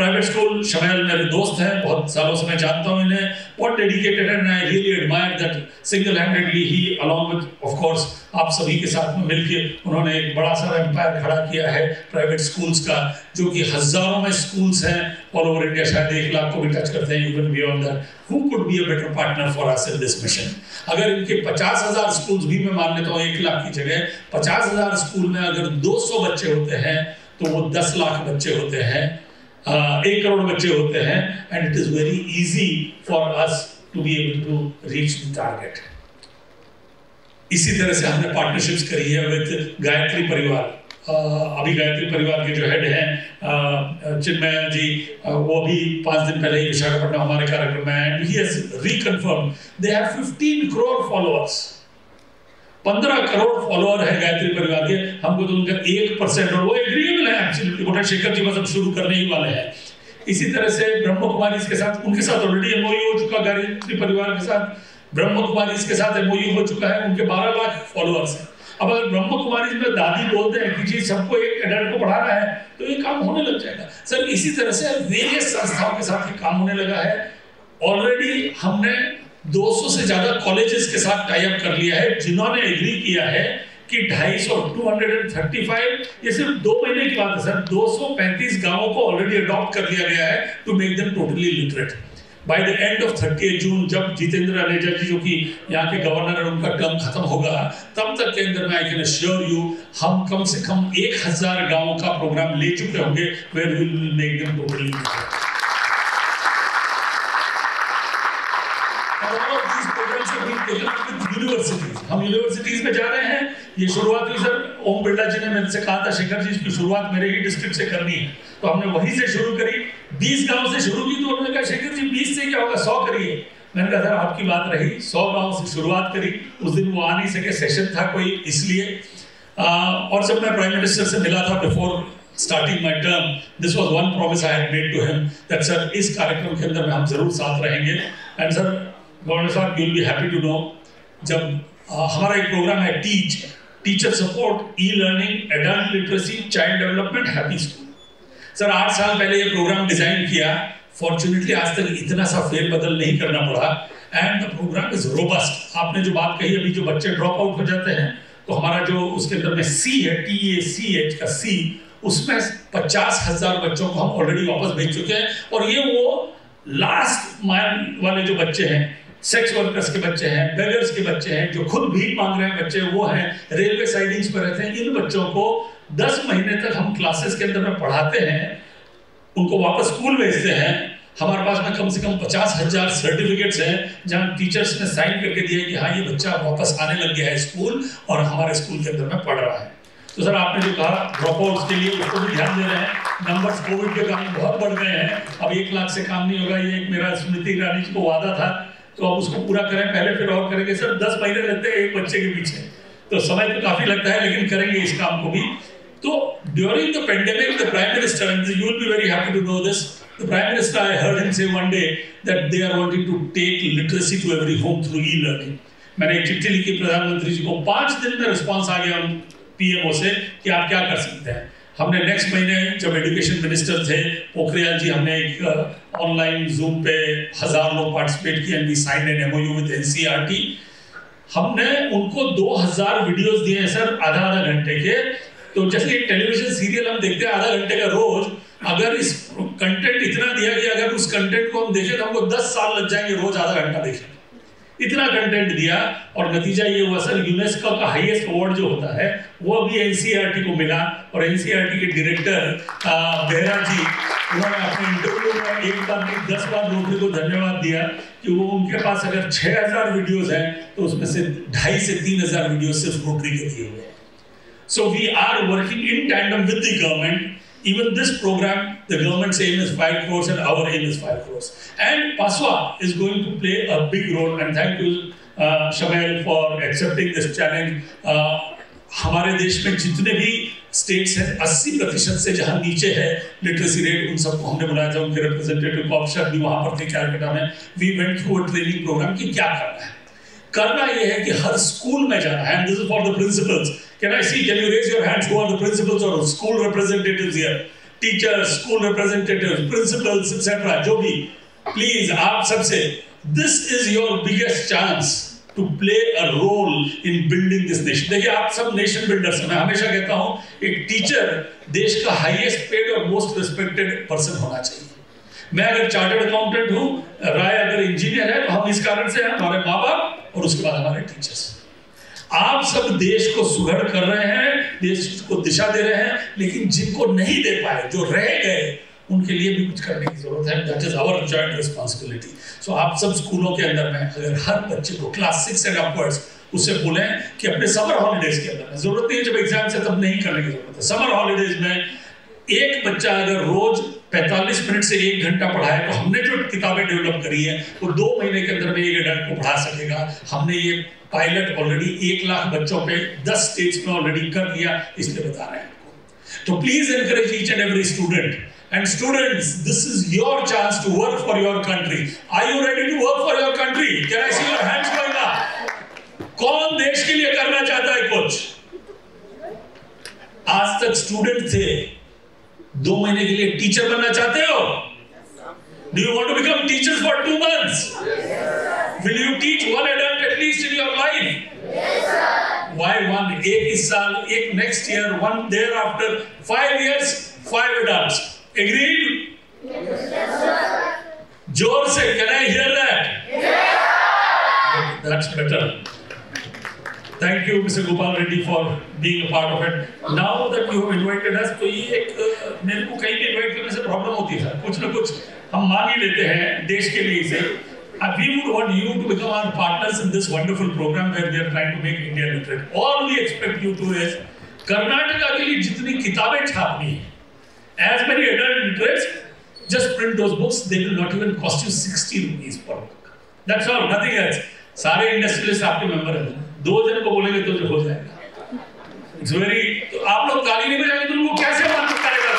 प्राइवेट स्कूल शमैल मेरे दोस्त हैं, बहुत सालों से मैं जानता हूँ इन्हें। बहुत dedicated and I really admire that single handedly he along with of course आप सभी के साथ में मिलकर उन्होंने एक बड़ा सा एम्पायर खड़ा किया है प्राइवेट स्कूल्स का, जो कि हज़ारों में स्कूल्स हैं ऑल ओवर इंडिया शायद एक लाख को भी टच करते हैं even beyond that who could be a better partner for us in this mission अगर इनके पचास हज़ार स्कूल्स भी मैं मान लेता हूँ, एक लाख की जगह, पचास हज़ार स्कूल में अगर 200 बच्चे होते हैं तो वो 10 लाख बच्चे होते हैं। एक करोड़ बच्चे होते हैं and it is very easy for us to be able to reach the target इसी तरह से हमने पार्टनरशिप्स करी है विद गायत्री परिवार। अभी गायत्री परिवार के जो हेड हैं चिन्मय जी वो अभी पाँच दिन पहले ही विशाखापट्टनम हमारे कार्यक्रम में and he has reconfirm they have 15 crore followers पंद्रह करोड़ फॉलोअर है गायत्री परिवार के। हमको तो उनका एक परसेंट और वो एग्रीएबल है शेखर जी बस अब शुरू करने ही वाले हैं। इसी तरह से ब्रह्म कुमारी के साथ, उनके साथ ऑलरेडी एमओयू हो चुका गायत्री परिवार के साथ। ब्रह्म कुमारी के साथ एमओयू हो चुका है, उनके बारह लाख फॉलोअर्स हैं। अब अगर ब्रह्म कुमारी में दादी बोलते हैं कि जी सबको एक एडल्ट को पढ़ाना है तो ये काम होने लग जाएगा। सर इसी तरह से वेरियस संस्थाओं के साथ ये काम होने लगा है। ऑलरेडी हमने 200 से ज़्यादा कॉलेजेस के साथ टाई अप कर लिया है, जिन्होंने एग्री किया है कि 250 235 ये सिर्फ़ दो महीने की बात है सर 235 गाँवों को ऑलरेडी अडॉप्ट कर लिया गया है to make them totally literate by the end of thirty June जब जितेंद्र अनेजा जी, जो कि यहाँ के गवर्नर है, उनका टर्म खत्म होगा, तब तक के अंदर में आई कैन अश्योर यू हम कम से कम एक हज़ार गाँवों का प्रोग्राम ले चुके होंगे where will make them totally universities हम यूनिवर्सिटीज में जा रहे हैं। ये शुरुआत हुई सर, ओम बिरला जी ने मेरे से कहा था, शेखर जी, इसकी शुरुआत मेरे ही डिस्ट्रिक्ट से करनी है। तो हमने वहीं से शुरू करी। बीस गाँव से शुरू की तो उन्होंने कहा, शेखर जी, बीस से क्या होगा? सौ करिए। मैंने कहा, सर, आपकी बात रही। सौ गाँव से शुरुआत करी। उस दिन वो आ नहीं सके सेशन था कोई, इसलिए। और जब मैं प्राइम मिनिस्टर से मिला था before starting my term this was one promise I made to him that sir, इस कार्यक्रम के अंदर हम ज़रूर साथ रहेंगे। एंड सर, गवर्नर साहब you be happy to know जब हमारा एक प्रोग्राम है teach teacher support e learning adult literacy child development happy school sir आठ साल पहले ये प्रोग्राम डिज़ाइन किया. फॉर्चुनेटली आज तक इतना सा फेर बदल नहीं करना पड़ा. And the programme is robust आपने जो बात कही, अभी जो बच्चे ड्रॉप आउट हो जाते हैं तो हमारा जो उसके अंदर में सी है टी ए सी एच का सी उसमें पचास हज़ार बच्चों को हम ऑलरेडी वापस भेज चुके हैं. और ये वो लास्ट माइल वाले जो बच्चे हैं सेक्स वर्कर्स के बच्चे हैं बेगर्स के बच्चे हैं, जो खुद भीख मांग रहे हैं बच्चे, वो हैं रेलवे साइडिंग्स पर रहते हैं। इन बच्चों को दस महीने तक हम क्लासेस के अंदर में पढ़ाते हैं, उनको वापस स्कूल भेजते हैं। हमारे पास में कम से कम पचास हज़ार सर्टिफिकेट्स हैं, जहाँ टीचर्स ने साइन करके दिया कि हाँ ये बच्चा वापस आने लग गया है स्कूल और हमारे स्कूल के अंदर में पढ़ रहा है। तो सर, आपने जो कहा ड्रॉप आउट के लिए, उसको भी ध्यान दे रहे हैं। नंबर्स कोविड के कारण बहुत बढ़ गए हैं। अब एक लाख से काम नहीं होगा, ये एक मेरा स्मृति ईरानी जी को वादा था तो अब उसको पूरा करें, पहले फिर और करेंगे। सर दस महीने लगते हैं एक बच्चे के पीछे। तो समय तो काफ़ी लगता है, लेकिन करेंगे इस काम को भी। तो during the pandemic the prime minister and you will be very happy to know this the prime minister I heard him से one day that they are wanting to take literacy to every home through e learning मैंने एक चिट्ठी लिखी प्रधानमंत्री जी को। पाँच दिन में रिस्पांस आ गया पीएमओ से कि आप क्या कर सकते हैं। हमने नेक्स्ट महीने जब एजुकेशन मिनिस्टर थे, पोखरियाल जी, हमने एक ऑनलाइन जूम पे हज़ार लोग पार्टिसिपेट किए and sign an MOU with NCERT हमने उनको 2000 वीडियोस दिए सर, आधा आधा घंटे के। तो जैसे एक टेलीविज़न सीरियल हम देखते हैं, आधा घंटे का रोज, अगर इस कंटेंट इतना दिया गया, अगर उस कंटेंट को हम देखें तो हमको 10 साल लग जाएँगे रोज आधा घंटा देखें। इतना कंटेंट दिया और नतीजा ये हुआ, सर यूनेस्को का हाईएस्ट अवार्ड जो होता है, वो अभी एनसीईआरटी को मिला और एनसीईआरटी के डायरेक्टर बेहरा जी, उन्होंने अपने इंटरव्यू में एक बार नहीं, दस बार रोटरी को धन्यवाद दिया कि वो उनके पास अगर छह हज़ार वीडियोज़ हैं तो उसमें से ढाई से तीन हज़ार वीडियो सिर्फ़ रोटरी के दिए हुए हैं। So we are working in tandem with the government even this program, the government's aim is 5 crores and our aim is 5 crores. And Paswa is going to play a big role and thank you uh, Shamel for accepting this challenge. Uh, हमारे देश में जितने भी states हैं 80 प्रतिशत से जहाँ नीचे है लिटरेसी रेट उन सबको हमने बुलाया था उनके रिप्रेजेंटेटिव को अफसर भी वहाँ पर थे कैलकाटा में we went through a training programme कि क्या करना है करना यह है कि हर स्कूल में जाना। है and this is for the principals can I see can you raise your hands who are the principals और school representatives here teachers school representative principals etcetera जो भी। प्लीज़ आप सबसे this is your biggest chance to play a role in building this nation देखिए, आप सब nation builders हैं। मैं हमेशा कहता हूँ, एक टीचर देश का हाईएस्ट पेड और मोस्ट रिस्पेक्टेड पर्सन होना चाहिए। मैं अगर चार्टर्ड अकाउंटेंट हूँ, राय अगर इंजीनियर है तो हम इस कारण से हैं, हमारे माँ बाप और उसके बाद हमारे टीचर्स आप सब देश को सुघड़ कर रहे हैं, देश को दिशा दे रहे हैं, लेकिन जिनको नहीं दे पाए, जो रह गए, उनके लिए भी कुछ करने की ज़रूरत है। That is our joint responsibility so आप सब स्कूलों के अंदर में, अगर हर बच्चे को क्लास सिक्स एंड अपवर्ड्स उससे बोलें कि अपने समर हॉलीडेज के अंदर ज़रूरत नहीं है जब एग्ज़ाम से तब नहीं करने की ज़रूरत है। समर हॉलीडेज में एक बच्चा अगर रोज 45 मिनट से एक घंटा पढ़ाए तो हमने जो किताबें डेवलप करी है वो तो दो महीने के अंदर में एक एडल्ट को पढ़ा सकेगा हमने ये पायलट ऑलरेडी एक लाख बच्चों पे दस स्टेट्स में ऑलरेडी कर दिया इसलिए बता रहे हैं तो please encourage each and every student And students, this is your chance to work for your country. Are you ready to work for your country? Can I see your hands going up? कौन देश के लिए करना चाहता है कुछ आज तक स्टूडेंट थे दो महीने के लिए टीचर बनना चाहते हो? Do you want to become teacher for two months will you teach one adult at least in your life why one एक इस साल एक next year one thereafter five years five adults agreed ज़ोर से can I hear that that's better thank you mister Gopal Reddy for being a part of it now that you have invited us तो ये एक मेरे को कहीं पे invite करने से प्रॉब्लम होती है। कुछ ना कुछ हम मान ही लेते हैं देश के लिए से अब we would want you to become our partners in this wonderful programme where they are trying to make India literate all we expect you to is Karnataka के लिए जितनी किताबें छापनी है as many other literates just print those books they will not even cost you 60 rupees per book that's all nothing else सारे industrialist आपके member हैं। दो जन को बोलेंगे तो हो जाएगा। तो आप लोग ताली नहीं बजाएँगे तो उनको कैसे मन करेगा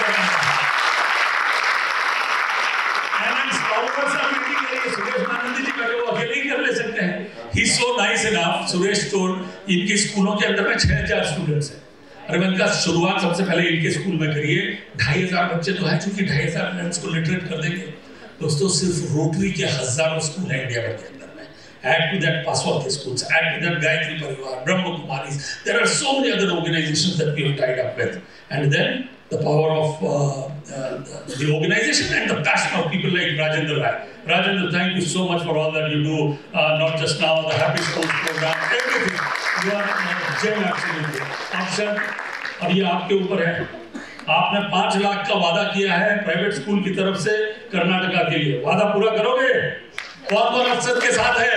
And scholars are meeting Suresh मानंदी जी करे वो अकेले ही सो नाइस सुरेश टोल्ड इनके स्कूलों के अंदर में 6000 स्टूडेंट्स हैं। अरे मैंने कहा, शुरुआत सबसे पहले इनके स्कूल में करिए। ढाई हज़ार बच्चे तो हैं, चूँकि ढाई हज़ार को लिटरेट कर देंगे। दोस्तों, सिर्फ़ रोटरी के हज़ारों स्कूल हैं इंडिया में। Add to that Paswati schools, add to that Gayatri Parivar, Brahma Kumaris. There are so many other organizations that we have tied up with. And then the power of uh, uh, the, organization and the passion of people like Rajendra Rai. Rajendra, thank you so much for all that you do, uh, not just now, the Happy Schools program, everything. You are a gem absolutely. Akshat, अब ये आपके ऊपर है आपने पाँच लाख का वादा किया है प्राइवेट स्कूल की तरफ़ से कर्नाटका के लिए वादा पूरा करोगे कौन कौन अफसर के साथ है।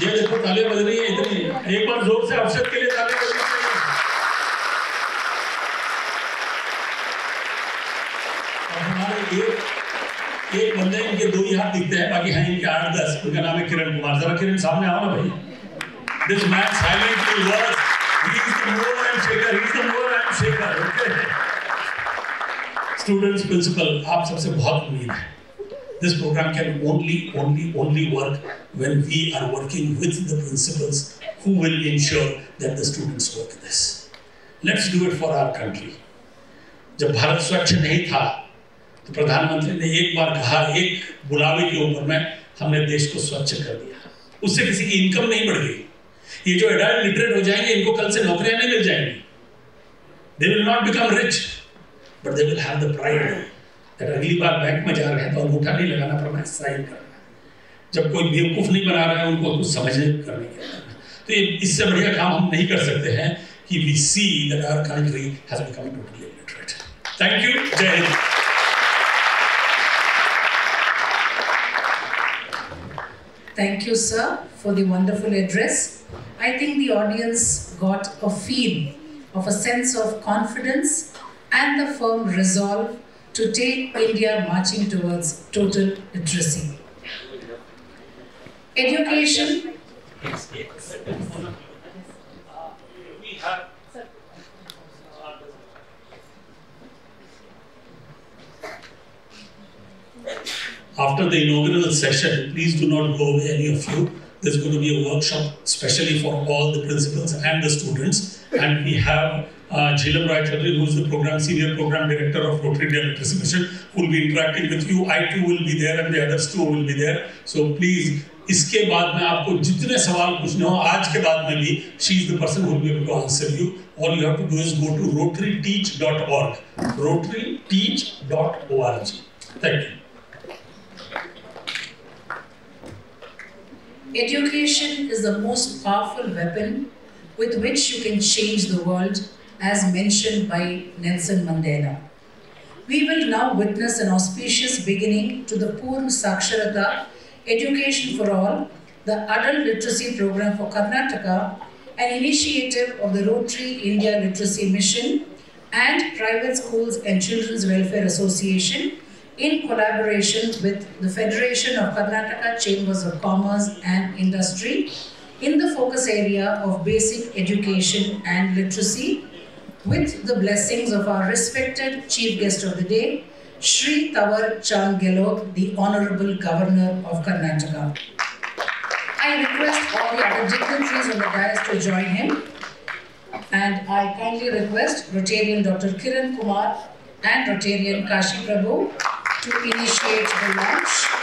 ये देखो तालियाँ बज रही है, इतनी एक बार ज़ोर से अफसर के लिए तालियाँ बजनी चाहिए। और हमारे एक एक बंदे इनके दो ही हाथ दिखते हैं, बाकी हैं इनके आठ दस। उनका नाम है किरण कुमार। जरा किरण सामने आओ ना भाई। This man silently work he is the mover and shaker he is the mover and shaker okay students principal आप सबसे बहुत उम्मीद है। This program can only, only, only work when we are working with the principals who will ensure that the students work this. Let's do it for our country. जब भारत स्वच्छ नहीं था तो प्रधानमंत्री ने एक बार कहा एक बुलावे के ऊपर में हमने देश को स्वच्छ कर दिया उससे किसी की इनकम नहीं बढ़ गई ये जो एडल्ट लिटरेट हो जाएँगे इनको कल से नौकरियाँ नहीं मिल जाएँगी they will not become rich but they will have the pride that अगली बार बैंक में जा रहे हैं तो अंगूठा नहीं लगाना पड़ना है साइन करना है। जब कोई बेवकूफ़ नहीं बना रहा है उनको कुछ समझने करने के तो ये इससे बढ़िया काम हम नहीं कर सकते हैं कि we see that our country has become totally illiterate thank you जय Hind Thank you, sir, for the wonderful address. I think the audience got a feel of a sense of confidence and the firm resolve to take India marching towards total literacy. Education After the inaugural session, please do not go away, any of you. There's going to be a workshop, especially for all the principals and the students. and we have uh, Jhilam Rai Chaudhary, who is the program senior program director of Rotary India Literacy Mission, who will be interacting with you. I too will be there, and the others too will be there. So please, इसके बाद में आपको जितने सवाल पूछने हो आज के बाद में भी she is the person who will be able to answer you. All you have to do is go to rotaryteach.org. rotaryteach.org. Thank you. Education is the most powerful weapon with which you can change the world, as mentioned by Nelson Mandela. We will now witness an auspicious beginning to the Purna Saksharata Education for All, the adult literacy program for Karnataka, an initiative of the Rotary India Literacy Mission and Private Schools and Children's Welfare Association in collaboration with the Federation of Karnataka Chambers of Commerce and Industry in the focus area of basic education and literacy with the blessings of our respected chief guest of the day, Sri Tawar Chand Gehlot, the Honorable Governor of Karnataka. I request all the other dignitaries on the dais to join him. And I kindly request Rotarian Dr. Kiran Kumar and Rotarian Kashi Prabhu to initiate the launch.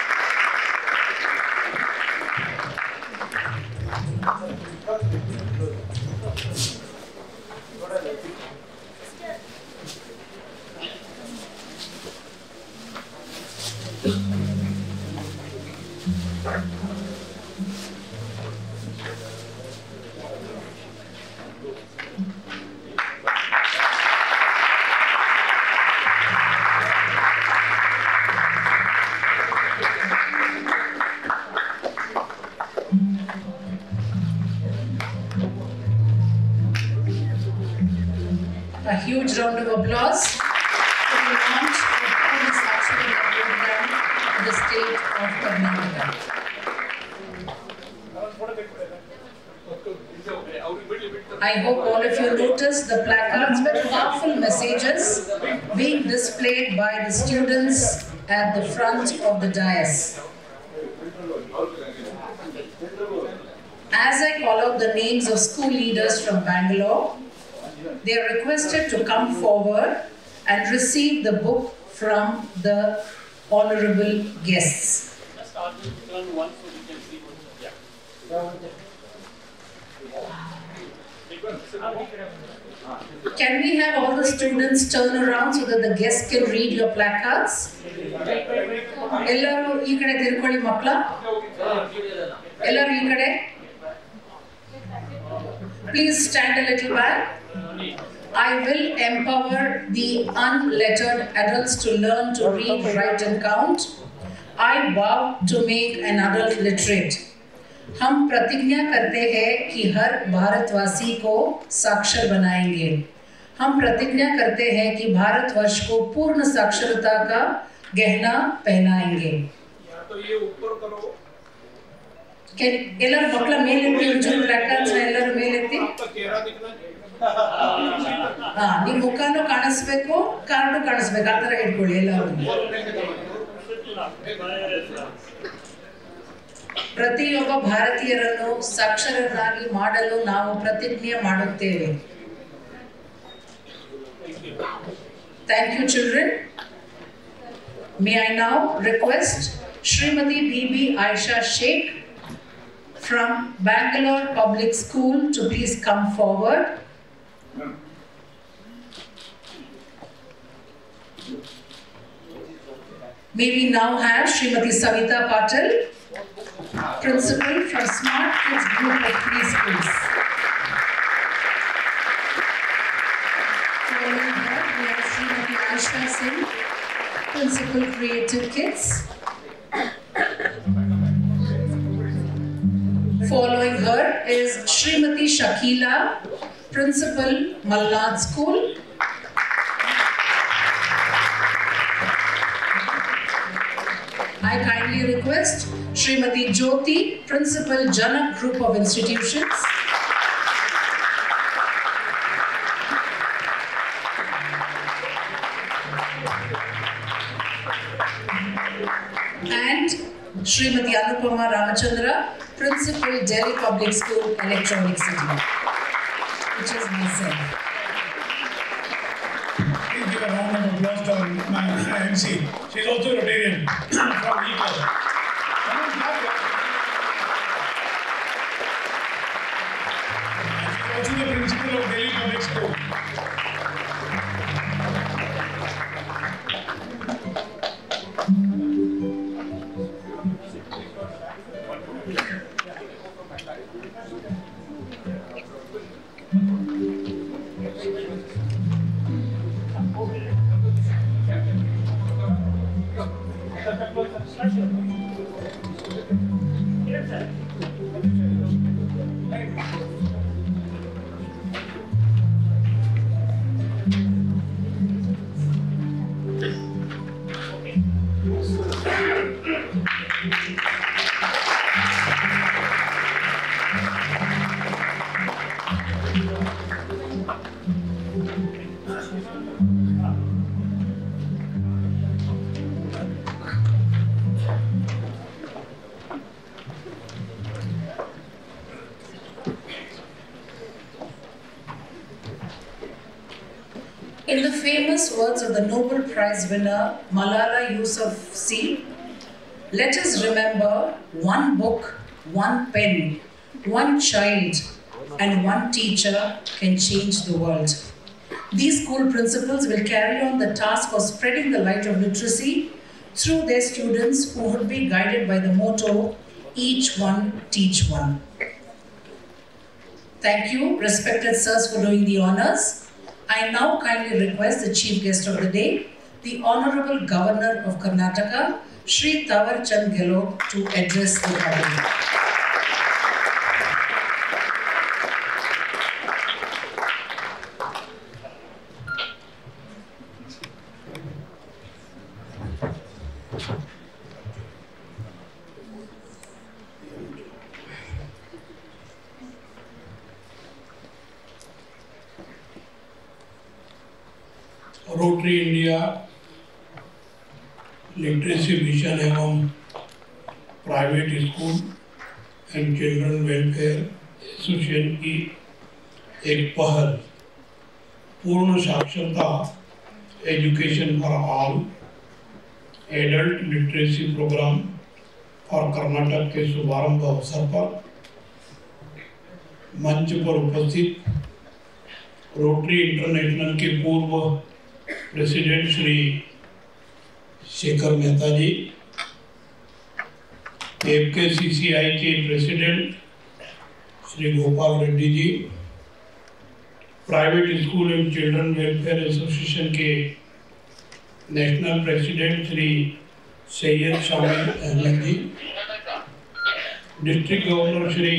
they are requested to come forward and receive the book from the honorable guests. Can we have all the students turn around so that the guests can read your placards? ಎಲ್ಲರೂ ಈ ಕಡೆ ತಿರ್ಕೊಳ್ಳಿ ಮಕ್ಕಳ ಎಲ್ಲರೂ ಈ ಕಡೆ Please stand a little back. I will empower the unlettered adults to learn to read, write, and count. I vow to make an adult literate. हम प्रतिज्ञा करते हैं कि हर भारतवासी को साक्षर बनाएंगे हम प्रतिज्ञा करते हैं कि भारतवर्ष को पूर्ण साक्षरता का गहना पहनाएंगे के- ಎಲ್ಲರೂ ಮಕ್ಕಳ ಮೇಲೆತ್ತಿ ಒಂಚೂರು ನಿಮ್ ಮುಖನು ಕಾಣಿಸಬೇಕು, ಕಾರ್ಡು ಕಾಣಿಸ್ಬೇಕು ಆತರ ಇಟ್ಕೊಳ್ಳಿ ಎಲ್ಲರೂ ಪ್ರತಿಯೊಬ್ಬ ಭಾರತೀಯರನ್ನು ಸಾಕ್ಷರರಾಗಿ ಮಾಡಲು ನಾವು ಪ್ರತಿಜ್ಞೆ ಮಾಡುತ್ತೇವೆ. Thank you children may I now request Shrimati Bibi Ayesha Shaikh from Bangalore public school to please come forward May we now have Srimati Savita Patel, Principal from Smart Kids Group of Preschools. Following her, we have Srimati Aishka Singh, Principal Creative Kids. Following her is Srimati Shakila, Principal Malnad School. I kindly request Srimati Jyoti, Principal Janak Group of Institutions. and Srimati Anupama Ramachandra, Principal Delhi Public School, Electronic City. which is myself. lost her, my MC. She's also Rotarian from In the famous words of the Nobel Prize winner Malala Yousafzai, let us remember one book, one pen, one child, and one teacher can change the world. These school principals will carry on the task of spreading the light of literacy through their students who would be guided by the motto, each one teach one. Thank you, respected sirs, for doing the honors. I now kindly request the chief guest of the day, the Honorable Governor of Karnataka, Sri Tawar Chand Gehlot, to address the gathering. Rotary India literacy mission एवं private school and children welfare association की एक पहल, पूर्ण साक्षरता education for all adult literacy programme for Karnataka के शुभारंभ अवसर पर मंच पर उपस्थित रोटरी इंटरनेशनल के पूर्व president Shri Shekhar Mehta ji F K C C I के president Shri Gopal Reddy ji private school and children welfare association के national president Shri Syed Shamil Ahmed ji district governor Shri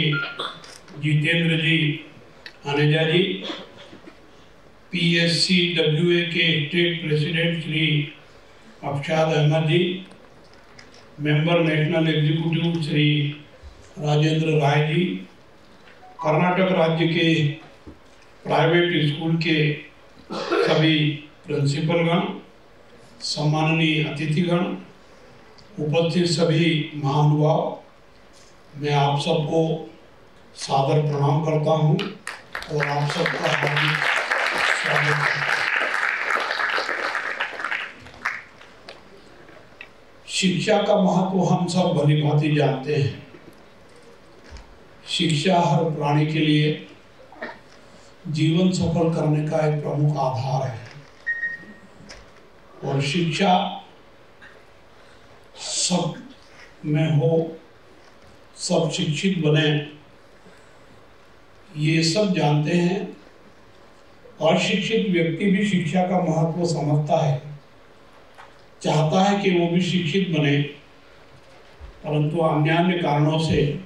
Jitendra ji Aneja ji PSC WA के state president Shri Afshad Ahmed ji member national executive Shri Rajendra Rai ji Karnataka राज्य के private school के सभी प्रिंसिपलगण सम्माननीय अतिथिगण, उपस्थित सभी महानुभाव, मैं आप सबको सादर प्रणाम करता हूँ और आप सबका हार्दिक शिक्षा का महत्व हम सब भली भांति जानते हैं। शिक्षा हर प्राणी के लिए जीवन सफल करने का एक प्रमुख आधार है। और शिक्षा सब में हो, सब शिक्षित बने, ये सब जानते हैं। अशिक्षित व्यक्ति भी शिक्षा का महत्व समझता है। चाहता है कि वो भी शिक्षित बने। परंतु अन्य अन्य कारणों से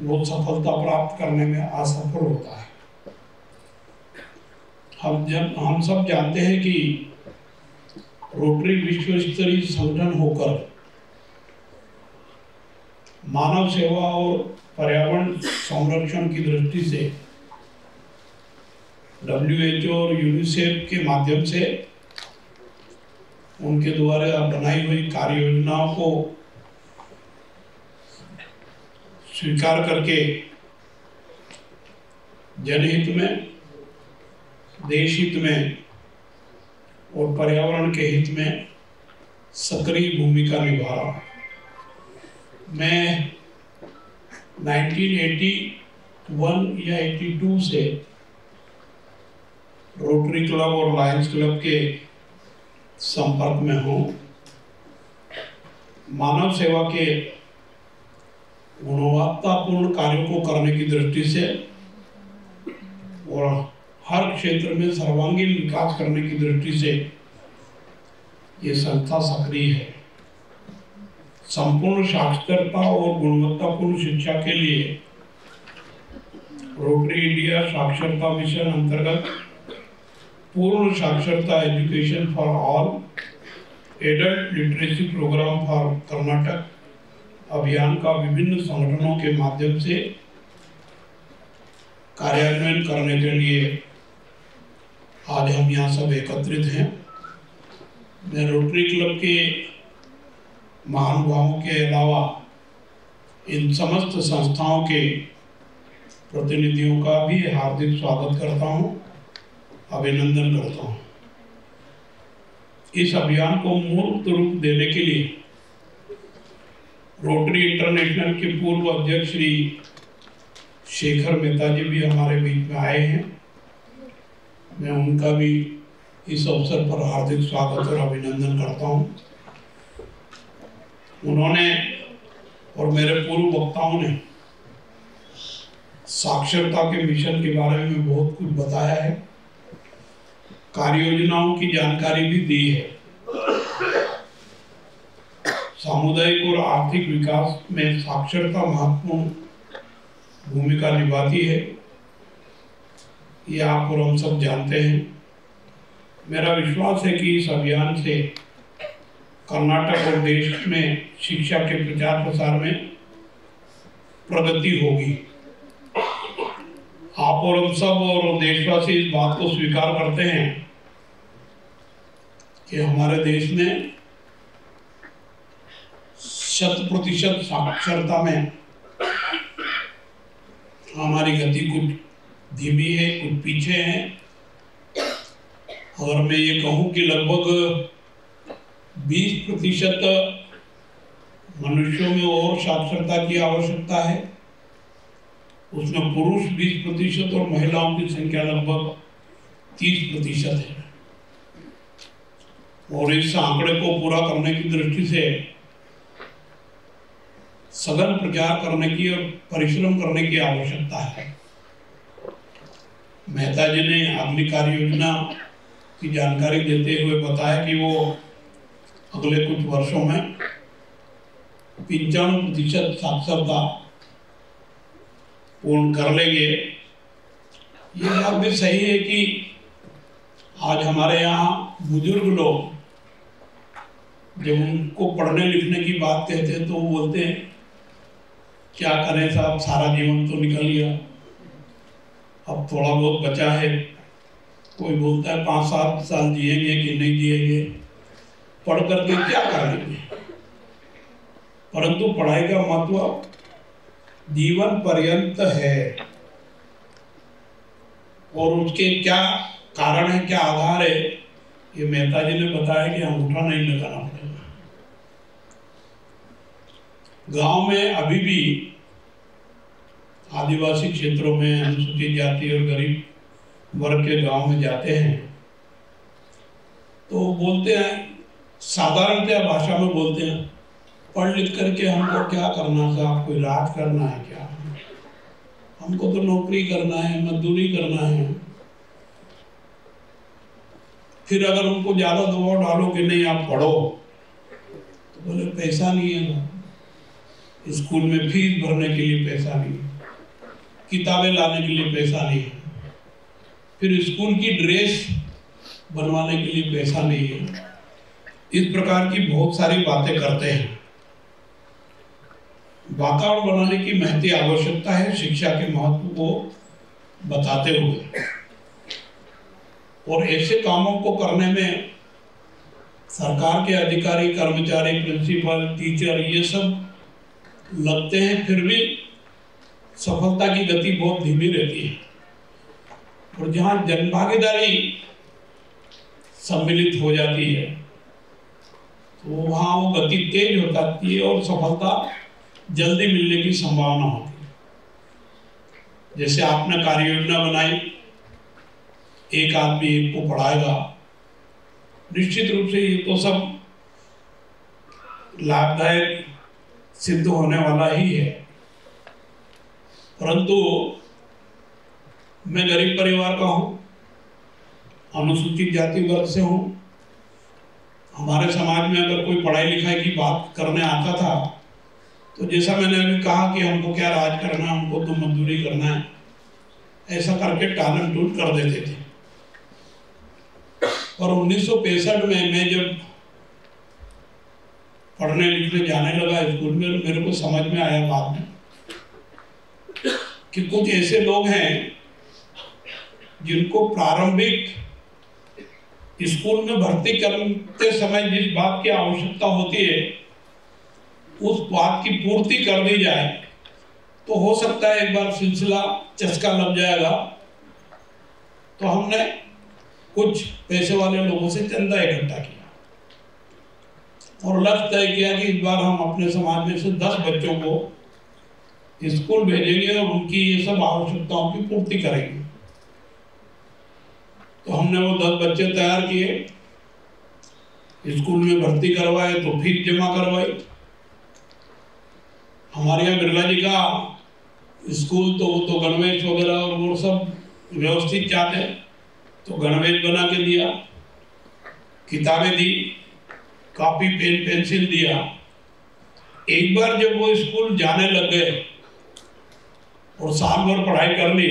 वो सफलता प्राप्त करने में असफल होता है। हम जब, हम सब जानते हैं कि रोटरी विश्व स्तरीय संगठन होकर मानव सेवा और पर्यावरण संरक्षण की दृष्टि से डब्ल्यू एच ओ और यूनिसेफ के माध्यम से उनके द्वारा बनाई हुई कार्य योजनाओं को स्वीकार करके जनहित में देश हित में और पर्यावरण के हित में सक्रिय भूमिका निभा रहा हूँ। मैं 1981 या 82 से रोटरी क्लब और लायंस क्लब के संपर्क में हूँ। मानव सेवा के गुणवत्तापूर्ण कार्यों को करने की दृष्टि से और हर क्षेत्र में सर्वांगीण विकास करने की दृष्टि से ये संस्था सक्रिय है। संपूर्ण साक्षरता और गुणवत्तापूर्ण शिक्षा के लिए रोटरी इंडिया साक्षरता मिशन अंतर्गत पूर्ण साक्षरता education for all adult literacy programme for Karnataka अभियान का विभिन्न संगठनों के माध्यम से कार्यान्वयन करने के लिए आज हम यहाँ सब एकत्रित हैं। मैं रोटरी क्लब के महानुभावों के अलावा इन समस्त संस्थाओं के प्रतिनिधियों का भी हार्दिक स्वागत करता हूँ। अभिनंदन करता हूँ। इस अभियान को मूर्त रूप देने के लिए रोटरी इंटरनेशनल के पूर्व अध्यक्ष श्री शेखर मेहता जी भी हमारे बीच में आए हैं। मैं उनका भी इस अवसर पर हार्दिक स्वागत और अभिनंदन करता हूँ। उन्होंने और मेरे पूर्व वक्ताओं ने साक्षरता के मिशन के बारे में बहुत कुछ बताया है। कार्य योजनाओं की जानकारी भी दी है। सामुदायिक और आर्थिक विकास में साक्षरता महत्वपूर्ण भूमिका निभाती है। ये आप और हम सब जानते हैं। मेरा विश्वास है कि इस अभियान से कर्नाटक और देश में शिक्षा के प्रचार प्रसार में प्रगति होगी। आप और हम सब और देशवासी इस बात को स्वीकार करते हैं कि हमारे देश में शत प्रतिशत साक्षरता में हमारी गति कुछ धीमी है, कुछ पीछे है। और मैं ये कहूँ कि लगभग 20 प्रतिशत मनुष्यों में और साक्षरता की आवश्यकता है। उसमें पुरुष 20 प्रतिशत और महिलाओं की संख्या लगभग 30 प्रतिशत है। और इस आंकड़े को पूरा करने की दृष्टि से सघन प्रचार करने की और परिश्रम करने की आवश्यकता है। मेहता जी ने अगली कार्य योजना की जानकारी देते हुए बताया कि वो अगले कुछ वर्षों में पंचानवे प्रतिशत साक्षरता पूर्ण कर लेंगे। ये बात भी सही है कि आज हमारे यहाँ बुज़ुर्ग लोग जब उनको पढ़ने लिखने की बात कहते हैं तो वो बोलते हैं, क्या करें साहब, सारा जीवन तो निकल गया। अब थोड़ा बहुत बचा है। कोई बोलता है, पाँच सात साल जिएँगे कि नहीं जिएँगे। पढ़ करके क्या कर लेंगे? परंतु पढ़ाई का महत्व जीवन पर्यंत है। और उसके क्या कारण है, क्या आधार है, ये मेहता जी ने बताया कि अंगूठा नहीं लगाना गाँव में अभी भी आदिवासी क्षेत्रों में अनुसूचित जाति और गरीब वर्ग के गाँव में जाते हैं। तो बोलते हैं, साधारणतया भाषा में बोलते हैं, पढ़ लिख करके हमको क्या करना साहब कोई राज करना है क्या? हमको तो नौकरी करना है, मजदूरी करना है। फिर अगर उनको ज़्यादा दबाव डालो कि नहीं, आप पढ़ो तो बोले, पैसा नहीं है ना। स्कूल में फ़ीस भरने के लिए पैसा नहीं। किताबें लाने के लिए पैसा नहीं है। फिर स्कूल की ड्रेस बनवाने के लिए पैसा नहीं है। इस प्रकार की बहुत सारी बातें करते हैं। वातावरण बनाने की महती आवश्यकता है, शिक्षा के महत्व को बताते हुए। और ऐसे कामों को करने में सरकार के अधिकारी, कर्मचारी प्रिंसिपल टीचर ये सब लगते हैं, फिर भी सफलता की गति बहुत धीमी रहती है। और जहाँ जन भागीदारी सम्मिलित हो जाती है तो वहाँ वो गति तेज हो जाती है और सफलता जल्दी मिलने की संभावना होती है। जैसे आपने कार्य योजना बनाई, एक आदमी एक को पढ़ाएगा, निश्चित रूप से ये तो सब लाभदायक सिद्ध होने वाला ही है। परंतु मैं गरीब परिवार का हूँ, अनुसूचित जाति वर्ग से हूँ। हमारे समाज में अगर कोई पढ़ाई लिखाई की बात करने आता था तो जैसा मैंने अभी कहा कि हमको क्या राज करना है, हमको तो मजदूरी करना है, ऐसा करके टालम टूट कर देते थे। और उन्नीस सौ पैंसठ में मैं जब पढ़ने लिखने जाने लगा स्कूल में, मेरे को समझ में आया बाद में कि कुछ ऐसे लोग हैं जिनको प्रारंभिक स्कूल में भर्ती करते समय जिस बात की आवश्यकता होती है, उस बात की पूर्ति कर दी जाए तो हो सकता है एक बार सिलसिला चस्का लग जाएगा। तो हमने कुछ पैसे वाले लोगों से चंदा इकट्ठा किया। और लक्ष्य तय किया कि इस बार हम अपने समाज में से दस बच्चों को स्कूल भेजेंगे और उनकी ये सब आवश्यकताओं की पूर्ति करेंगे। तो हमने वो दस बच्चे तैयार किए, स्कूल में भर्ती करवाए तो फ़ीस जमा करवाई। हमारे यहाँ बिरला जी का स्कूल तो वो तो गणवेश वगैरह और वो सब व्यवस्थित चाहते तो गणवेश बना के दिया, किताबें दी कापी पेन, पेंसिल दिया। एक बार जब वो स्कूल जाने लग गए और साल भर पढ़ाई कर ली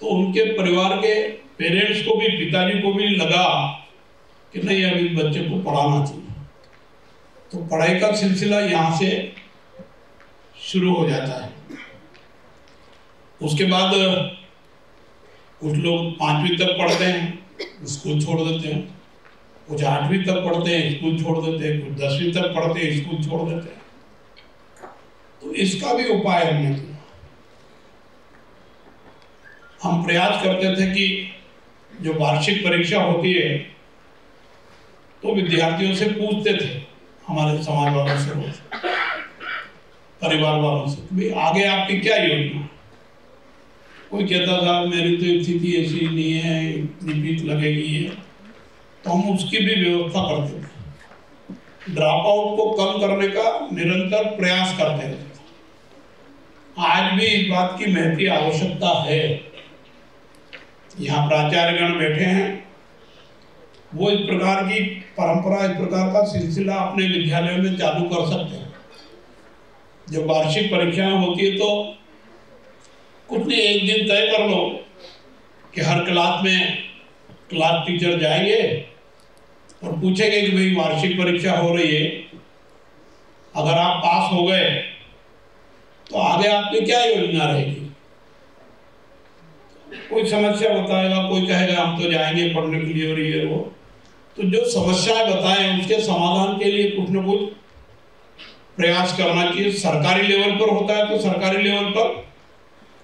तो उनके परिवार के पेरेंट्स को भी, पिताजी को भी लगा कि नहीं, अब अभी बच्चे को पढ़ाना चाहिए। तो पढ़ाई का सिलसिला यहाँ से शुरू हो जाता है। उसके बाद कुछ लोग पांचवी तक पढ़ते हैं स्कूल छोड़ देते हैं। कुछ आठवीं तक पढ़ते हैं, स्कूल छोड़ देते हैं कुछ दसवीं तक पढ़ते हैं, स्कूल छोड़ देते हैं। तो इसका भी उपाय हमने किया। हम प्रयास करते थे कि जो वार्षिक परीक्षा होती है तो विद्यार्थियों से पूछते थे, हमारे समाज वालों से परिवार वालों से भाई, आगे आपकी क्या योजना? कोई कहता था, मेरी तो स्थिति ऐसी नहीं है, इतनी फ़ीस लगेगी है तो हम उसकी भी व्यवस्था करते थे ड्रॉप आउट को कम करने का निरंतर प्रयास करते रहते आज भी इस बात की महती आवश्यकता है। यहाँ प्राचार्यगण बैठे हैं। वो इस प्रकार की परंपरा, इस प्रकार का सिलसिला अपने विद्यालयों में चालू कर सकते हैं। जब वार्षिक परीक्षाएँ होती है तो कुछ नहीं, एक दिन तय कर लो कि हर क्लास में क्लास टीचर जाएँगे। और पूछेंगे कि भाई वार्षिक परीक्षा हो रही है। अगर आप पास हो गए तो आगे आपकी क्या योजना रहेगी? कोई समस्या बताएगा, कोई कहेगा, हम तो जाएँगे, पढ़ने के लिए और ये वो। तो जो समस्याएँ बताएँ, उसके समाधान के लिए कुछ न कुछ प्रयास करना चाहिए। सरकारी लेवल पर होता है तो सरकारी लेवल पर,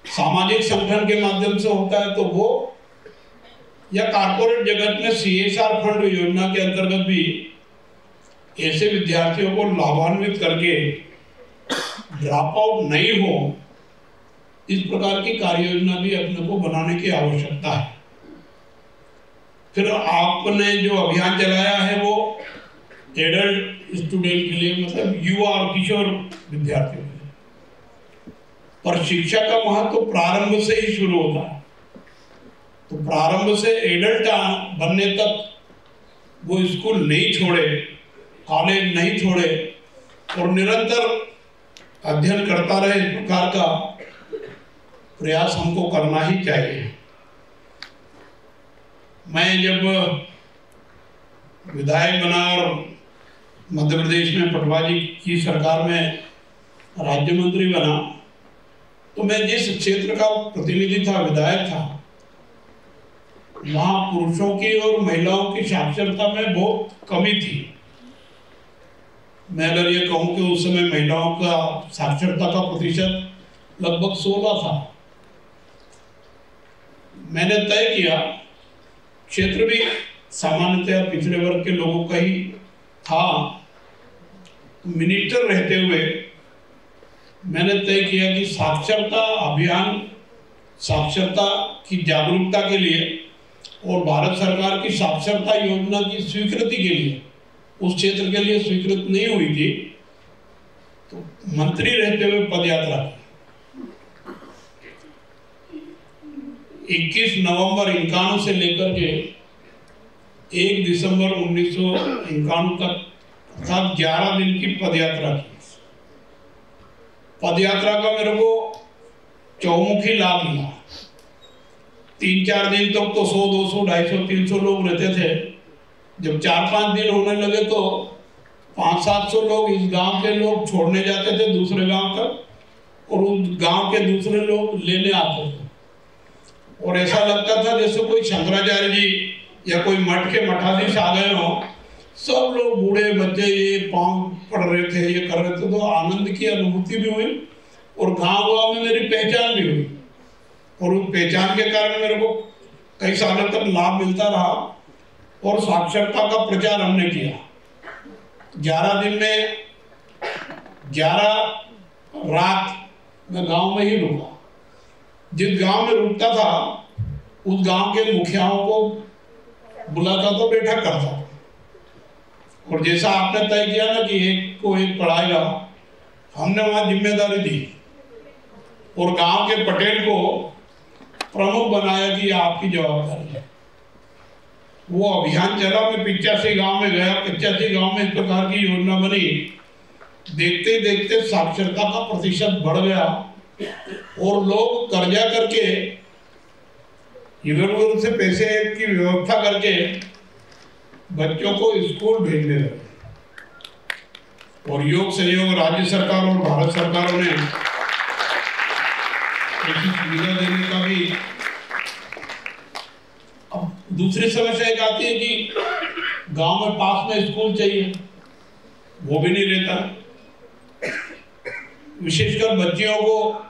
सामाजिक संगठन के माध्यम से होता है तो वो या कारपोरेट जगत में सीएसआर फंड योजना के अंतर्गत भी ऐसे विद्यार्थियों को लाभान्वित करके ड्रॉप आउट नहीं हो, इस प्रकार की कार्य योजना भी अपने को बनाने की आवश्यकता है। फिर आपने जो अभियान चलाया है वो एडल्ट स्टूडेंट के लिए मतलब युवा और किशोर विद्यार्थियों के लिए। पर शिक्षा का महत्व तो प्रारंभ से ही शुरू होता है। तो प्रारंभ से एडल्ट बनने तक वो स्कूल नहीं छोड़े, कॉलेज नहीं छोड़े और निरंतर अध्ययन करता रहे इस प्रकार का प्रयास हमको करना ही चाहिए। मैं जब विधायक बना और मध्य प्रदेश में पटवा जी की सरकार में राज्य मंत्री बना तो मैं जिस क्षेत्र का प्रतिनिधि था, विधायक था वहाँ पुरुषों की और महिलाओं की साक्षरता में बहुत कमी थी। मैं अगर ये कहूँ कि उस समय महिलाओं का साक्षरता का प्रतिशत लगभग 16 था। मैंने तय किया, क्षेत्र भी सामान्यतया पिछड़े वर्ग के लोगों का ही था। मिनिस्टर रहते हुए मैंने तय किया कि साक्षरता अभियान, साक्षरता की जागरूकता के लिए और भारत सरकार की साक्षरता योजना की स्वीकृति के लिए, उस क्षेत्र के लिए स्वीकृत नहीं हुई थी तो मंत्री रहते हुए पद यात्रा की 21 नवंबर इक्यानवे से लेकर के 1 दिसंबर उन्नीस सौ तक, अर्थात 11 दिन की पदयात्रा की। पदयात्रा का मेरे को चौमुखी लाभ मिला। तीन चार दिन तक तो सौ, दो सौ, ढाई सौ, तीन सौ लोग रहते थे। जब चार पाँच दिन होने लगे तो पाँच, सात सौ लोग इस गाँव के लोग छोड़ने जाते थे दूसरे गाँव तक और उस गाँव के दूसरे लोग लेने आते थे। और ऐसा लगता था जैसे कोई शंकराचार्य जी या कोई मठ के मठाधीश आ गए हो। सब लोग बूढ़े बच्चे ये पाँव पढ़ रहे थे, ये कर रहे थे तो आनंद की अनुभूति भी हुई और गाँव गाँव में मेरी पहचान भी हुई। और उस पहचान के कारण मेरे को कई सालों तक लाभ मिलता रहा और साक्षरता का प्रचार हमने किया। ग्यारह दिन में ग्यारह रात मैं गाँव में ही रुका। जिस गाँव में रुकता था, उस गाँव के मुखियाओं को बुलाता तो बैठक करता और जैसा आपने तय किया ना कि एक को एक पढ़ाएगा, हमने वहाँ ज़िम्मेदारी दी। और गाँव के पटेल को प्रमुख बनाया कि आपकी जवाबदारी है। वो अभियान चला, मैं पिचासी गाँव में गया, पिचासी गाँव में इस प्रकार की योजना बनी। देखते देखते साक्षरता का प्रतिशत बढ़ गया और लोग कर्जा करके, इधर उधर से पैसे की व्यवस्था करके बच्चों को स्कूल भेजने लगे। और योग सहयोग राज्य सरकार और भारत सरकारों ने का भी दूसरी समस्या एक आती है कि गाँव में पास में स्कूल चाहिए। वो भी नहीं रहता। विशेषकर बच्चियों को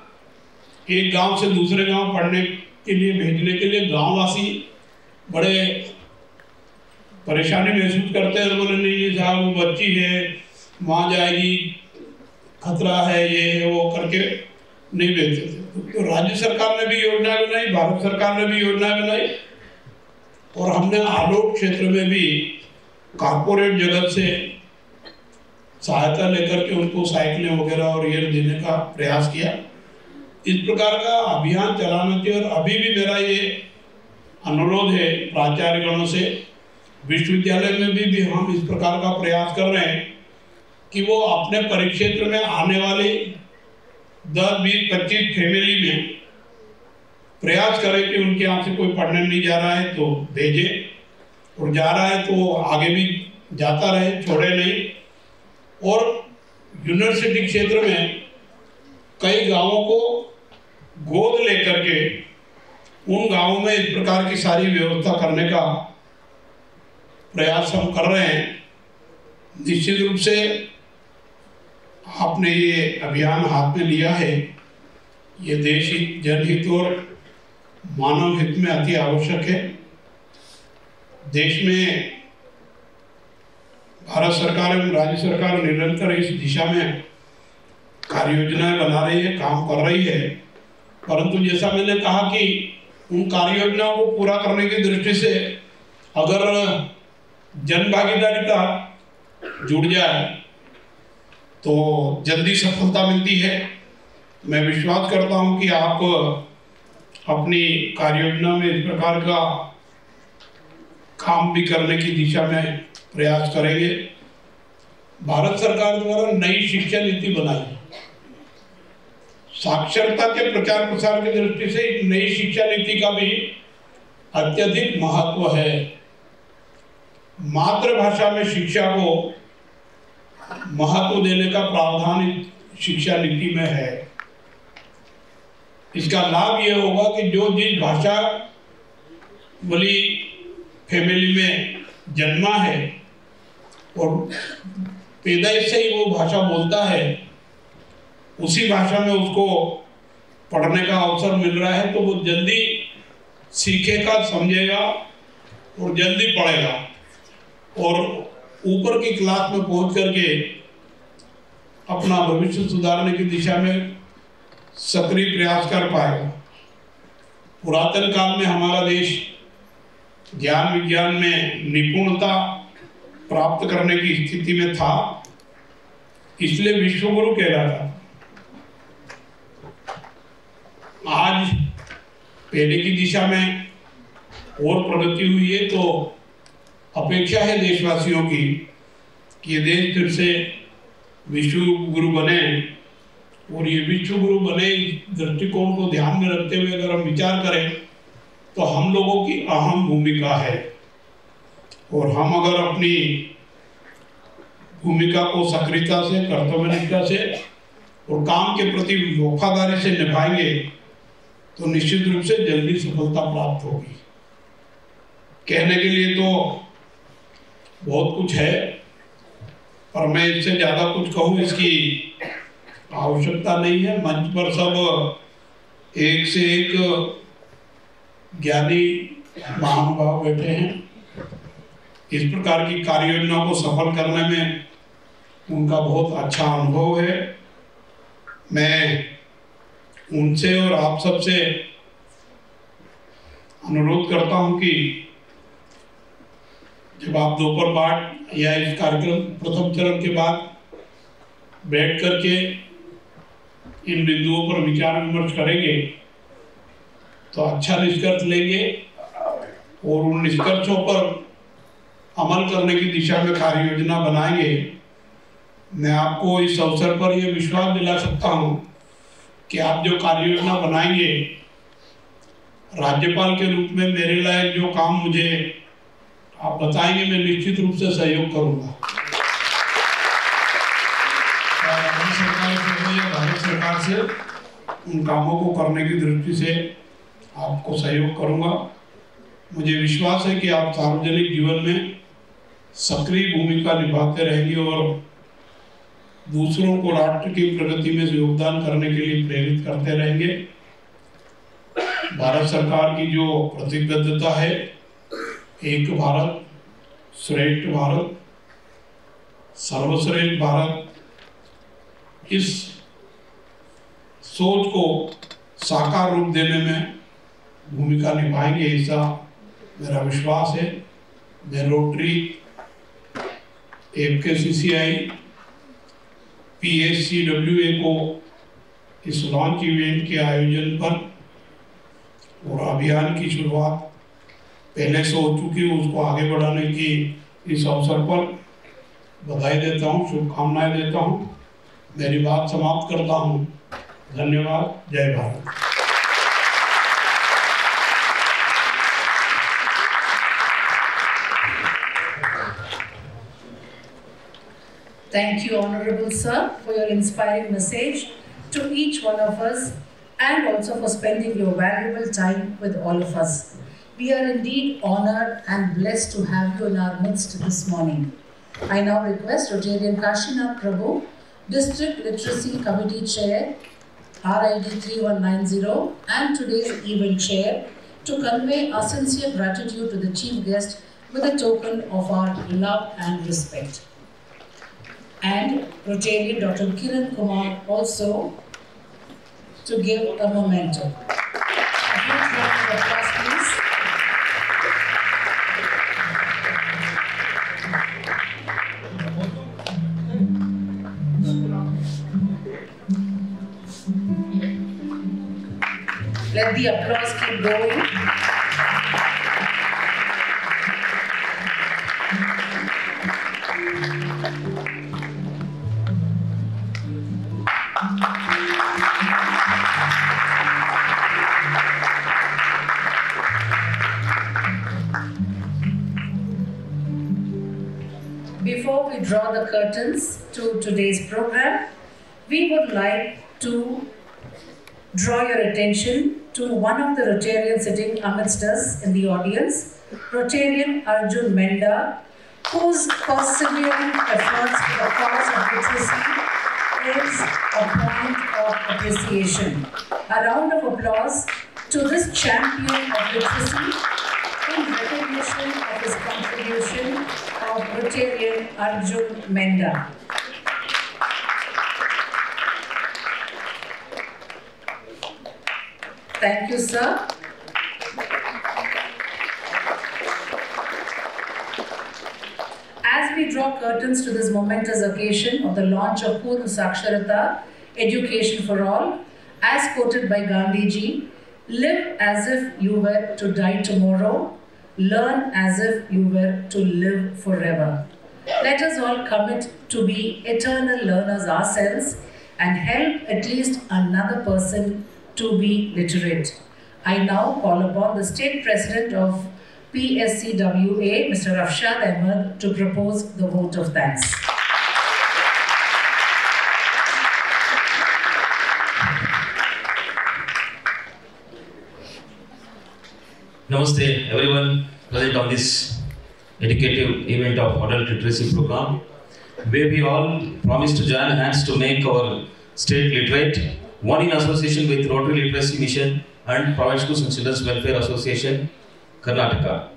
एक गाँव से दूसरे गाँव पढ़ने के लिए, भेजने के लिए गांववासी बड़े परेशानी महसूस करते हैं। बोले, नहीं साहब, वो बच्ची है, वहाँ जाएगी, खतरा है, ये है, वो करके नहीं भेजते थे। तो राज्य सरकार ने भी योजना बनाई भारत सरकार ने भी योजना बनाई। और हमने आलोक क्षेत्र में भी कारपोरेट जगत से सहायता लेकर के उनको साइकिलें वगैरह और ये देने का प्रयास किया। इस प्रकार का अभियान चलाना चाहिए और अभी भी मेरा ये अनुरोध है प्राचार्यगणों से विश्वविद्यालय में भी, भी हम इस प्रकार का प्रयास कर रहे हैं कि वो अपने परिक्षेत्र में आने वाले दस बीस पच्चीस फैमिली में प्रयास करें कि उनके यहाँ से कोई पढ़ने नहीं जा रहा है तो भेजे। और जा रहा है तो आगे भी जाता रहे, छोड़े नहीं। और यूनिवर्सिटी क्षेत्र में कई गाँवों को गोद लेकर के उन गाँवों में इस प्रकार की सारी व्यवस्था करने का प्रयास हम कर रहे हैं। निश्चित रूप से आपने ये अभियान हाथ में लिया है, ये देश हित जनहित और मानव हित में अति आवश्यक है। देश में भारत सरकार एवं राज्य सरकार निरंतर इस दिशा में कार्य योजनाएँ बना रही है, काम कर रही है। परंतु जैसा मैंने कहा कि उन कार्य योजनाओं को पूरा करने की दृष्टि से अगर जन भागीदारी का जुड़ जाए तो जल्दी सफलता मिलती है। मैं विश्वास करता हूँ कि आप अपनी कार्य योजना में इस प्रकार का काम भी करने की दिशा में प्रयास करेंगे। भारत सरकार द्वारा नई शिक्षा नीति बनाई। साक्षरता के प्रचार प्रसार की दृष्टि से नई शिक्षा नीति का भी अत्यधिक महत्व है। मातृभाषा में शिक्षा को महत्व देने का प्रावधान शिक्षा नीति में है। इसका लाभ यह होगा कि जो जिस भाषा वाली फैमिली में जन्मा है और पैदाइश से ही वो भाषा बोलता है, उसी भाषा में उसको पढ़ने का अवसर मिल रहा है तो वो जल्दी सीखेगा, समझेगा और जल्दी पढ़ेगा। और ऊपर की क्लास में पहुँच करके अपना भविष्य सुधारने की दिशा में सक्रिय प्रयास कर पाएगा पुरातन काल में हमारा देश ज्ञान विज्ञान में निपुणता प्राप्त करने की स्थिति में था, इसलिए विश्वगुरु कहलाता। आज पहले की दिशा में और प्रगति हुई है तो अपेक्षा है देशवासियों की कि ये देश फिर से विश्व गुरु बने और ये विश्व गुरु बने दृष्टिकोण को ध्यान में रखते हुए अगर हम विचार करें तो हम लोगों की अहम भूमिका है। और हम अगर अपनी भूमिका को सक्रियता से, कर्तव्यनिष्ठा से और काम के प्रति वफादारी से निभाएँगे तो निश्चित रूप से जल्दी सफलता प्राप्त होगी। कहने के लिए तो बहुत कुछ है, पर मैं इससे ज़्यादा कुछ कहूँ, इसकी आवश्यकता नहीं है। मंच पर सब एक से एक ज्ञानी महानुभाव बैठे हैं। इस प्रकार की कार्य योजना को सफल करने में उनका बहुत अच्छा अनुभव है। मैं उनसे और आप सबसे अनुरोध करता हूँ कि जब आप दोपहर बाट या इस कार्यक्रम प्रथम चरण के बाद बैठ करके इन बिंदुओं पर विचार विमर्श करेंगे तो अच्छा निष्कर्ष लेंगे और उन निष्कर्षों पर अमल करने की दिशा में कार्य योजना बनाएँगे। मैं आपको इस अवसर पर यह विश्वास दिला सकता हूँ कि आप जो कार्य योजना बनाएँगे, राज्यपाल के रूप में मेरे लायक जो काम मुझे आप बताएँगे, मैं निश्चित रूप से सहयोग करूँगा। भारत सरकार से, उन कामों को करने की दृष्टि से आपको सहयोग करूँगा। मुझे विश्वास है कि आप सार्वजनिक जीवन में सक्रिय भूमिका निभाते रहेंगे और दूसरों को राष्ट्र की प्रगति में योगदान करने के लिए प्रेरित करते रहेंगे। भारत सरकार की जो प्रतिबद्धता है एक भारत, श्रेष्ठ भारत, सर्वश्रेष्ठ भारत। इस सोच को साकार रूप देने में भूमिका निभाएँगे ऐसा मेरा विश्वास है। मैं Rotary M K C C I P S C W A को इस लॉन्च इवेंट के आयोजन पर और अभियान की शुरुआत पहले से हो चुकी है उसको आगे बढ़ाने की इस अवसर पर बधाई देता हूँ शुभकामनाएँ देता हूँ मेरी बात समाप्त करता हूँ धन्यवाद जय Bharat Thank you, Honorable Sir, for your inspiring message to each one of us and also for spending your valuable time with all of us. We are indeed honored and blessed to have you in our midst this morning. I now request Rotarian Kashinath Prabhu, District Literacy Committee Chair, RID 3190, and today's event chair to convey our sincere gratitude to the chief guest with a token of our love and respect and Rotarian Dr. Kiran Kumar also to give a memento. Let the applause keep going. Before we draw the curtains to today's program, we would like to draw your attention to one of the Rotarians sitting amidst us in the audience, Rotarian Arjun Menda, whose persevering efforts for the cause of literacy is a point of appreciation. A round of applause to this champion of literacy in recognition of his contribution of Rotarian Arjun Menda. Thank you, sir. As we draw curtains to this momentous occasion of the launch of Purna Saksharata, Education for All, as quoted by Gandhiji, live as if you were to die tomorrow, learn as if you were to live forever. Let us all commit to be eternal learners ourselves and help at least another person to be literate. I now call upon the State President of PSCWA, Mr. Rafshad Ahmed, to propose the vote of thanks. Namaste, everyone present on this educative event of adult literacy program, where we all promise to join hands to make our state literate, one in association with Rotary Literacy Mission and Private Schools and Children's Welfare Association, Karnataka.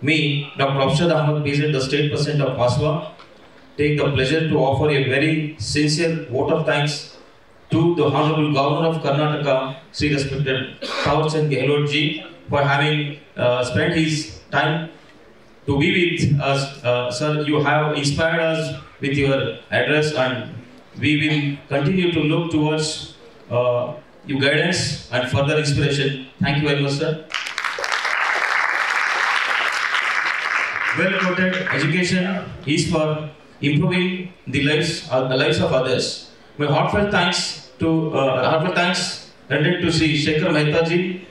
Me, Dr. Afshad Ahmed Bizet, the State President of PASWA, take the pleasure to offer a very sincere vote of thanks to the Honorable Governor of Karnataka, Sri respected Tawarchand Gehlot ji, for having uh, spent his time to be with us. Uh, sir, you have inspired us with your address and we will continue to look towards uh, your guidance and further inspiration. Thank you very much, sir. Well quoted, education is for improving the lives, uh, the lives of others. My heartfelt thanks to uh, heartfelt thanks rendered to Sri Shekhar Mehta ji,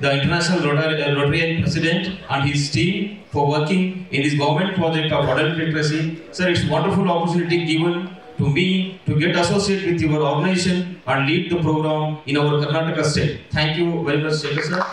the International Rotary, uh, President and his team for working in this government project of adult literacy. Sir, it's a wonderful opportunity given to me to get associated with your organization and lead the program in our Karnataka state. Thank you very much, Shekhar sir.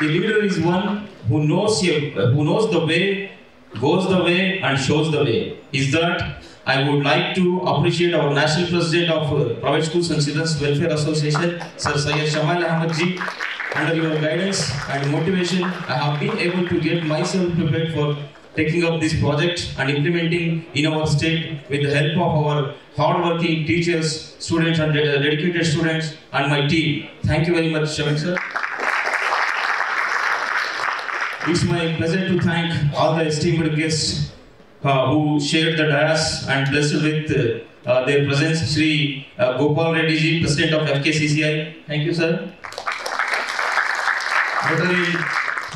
The leader is one who knows who knows the way, goes the way, and shows the way. Is that I would like to appreciate our national president of uh, Private Schools and Children's Welfare Association, Sir Syed Shamal Ahmed ji. Under your guidance and motivation, I have been able to get myself prepared for taking up this project and implementing in our state with the help of our hardworking teachers, students, and dedicated students, and my team. Thank you very much, Shamik sir. It's my pleasure to thank all the esteemed guests uh, who shared the dais and blessed with uh, their presence. Sri uh, Gopal Reddy ji, President of FKCCI. Thank you, sir.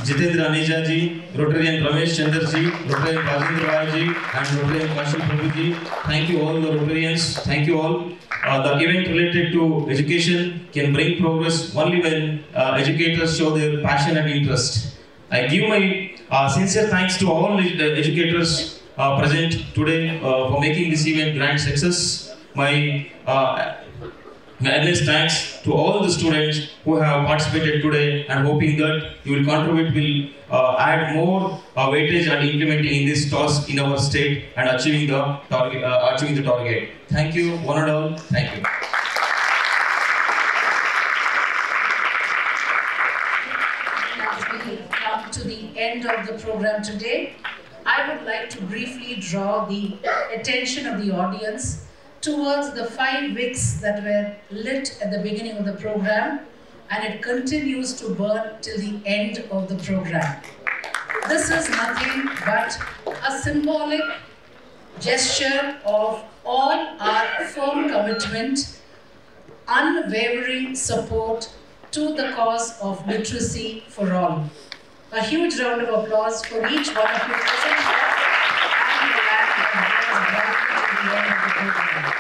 Jitendra Aneja ji, Rotarian Ramesh Chandra ji, Rotarian Rajendra Rai ji, and Rotarian Kaushal Prabhu ji. Thank you all the Rotarians. Thank you all. Uh, the event related to education can bring progress only when uh, educators show their passion and interest. I give my uh, sincere thanks to all the educators uh, present today uh, for making this event grand success. My my thanks to all the students who have participated today and hoping that you will contribute, will uh, add more uh, weightage and implementing in this task in our state and achieving the target. Uh, achieving the target. Thank you, one and all. Thank you. To the end of the program today, I would like to briefly draw the attention of the audience towards the five wicks that were lit at the beginning of the program and it continues to burn till the end of the program. This is nothing but a symbolic gesture of all our firm commitment, unwavering support to the cause of literacy for all. A huge round of applause for each one of you here and the lab that has brought you to the end of the program.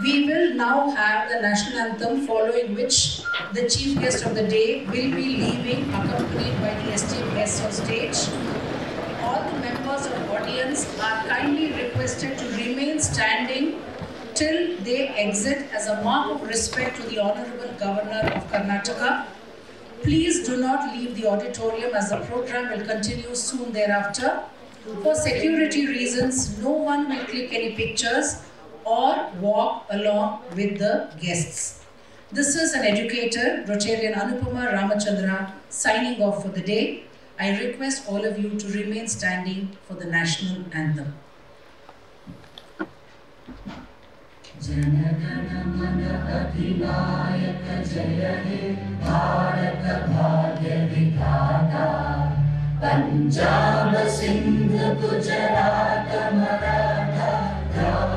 We will now have the national anthem following which the chief guest of the day will be leaving accompanied by the esteemed guests on stage. All the members of audience are kindly requested to remain standing till they exit as a mark of respect to the Honorable Governor of Karnataka. Please do not leave the auditorium as the program will continue soon thereafter. For security reasons, no one will click any pictures or walk along with the guests. This is an educator, Rotarian Anupama Ramachandra, signing off for the day. I request all of you to remain standing for the national anthem. Punjab Sindh Gujarat Maratha Dravid Utkal Banga Vindhya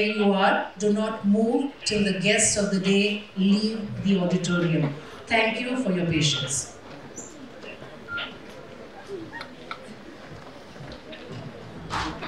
where you are. Do not move till the guests of the day leave the auditorium. Thank you for your patience.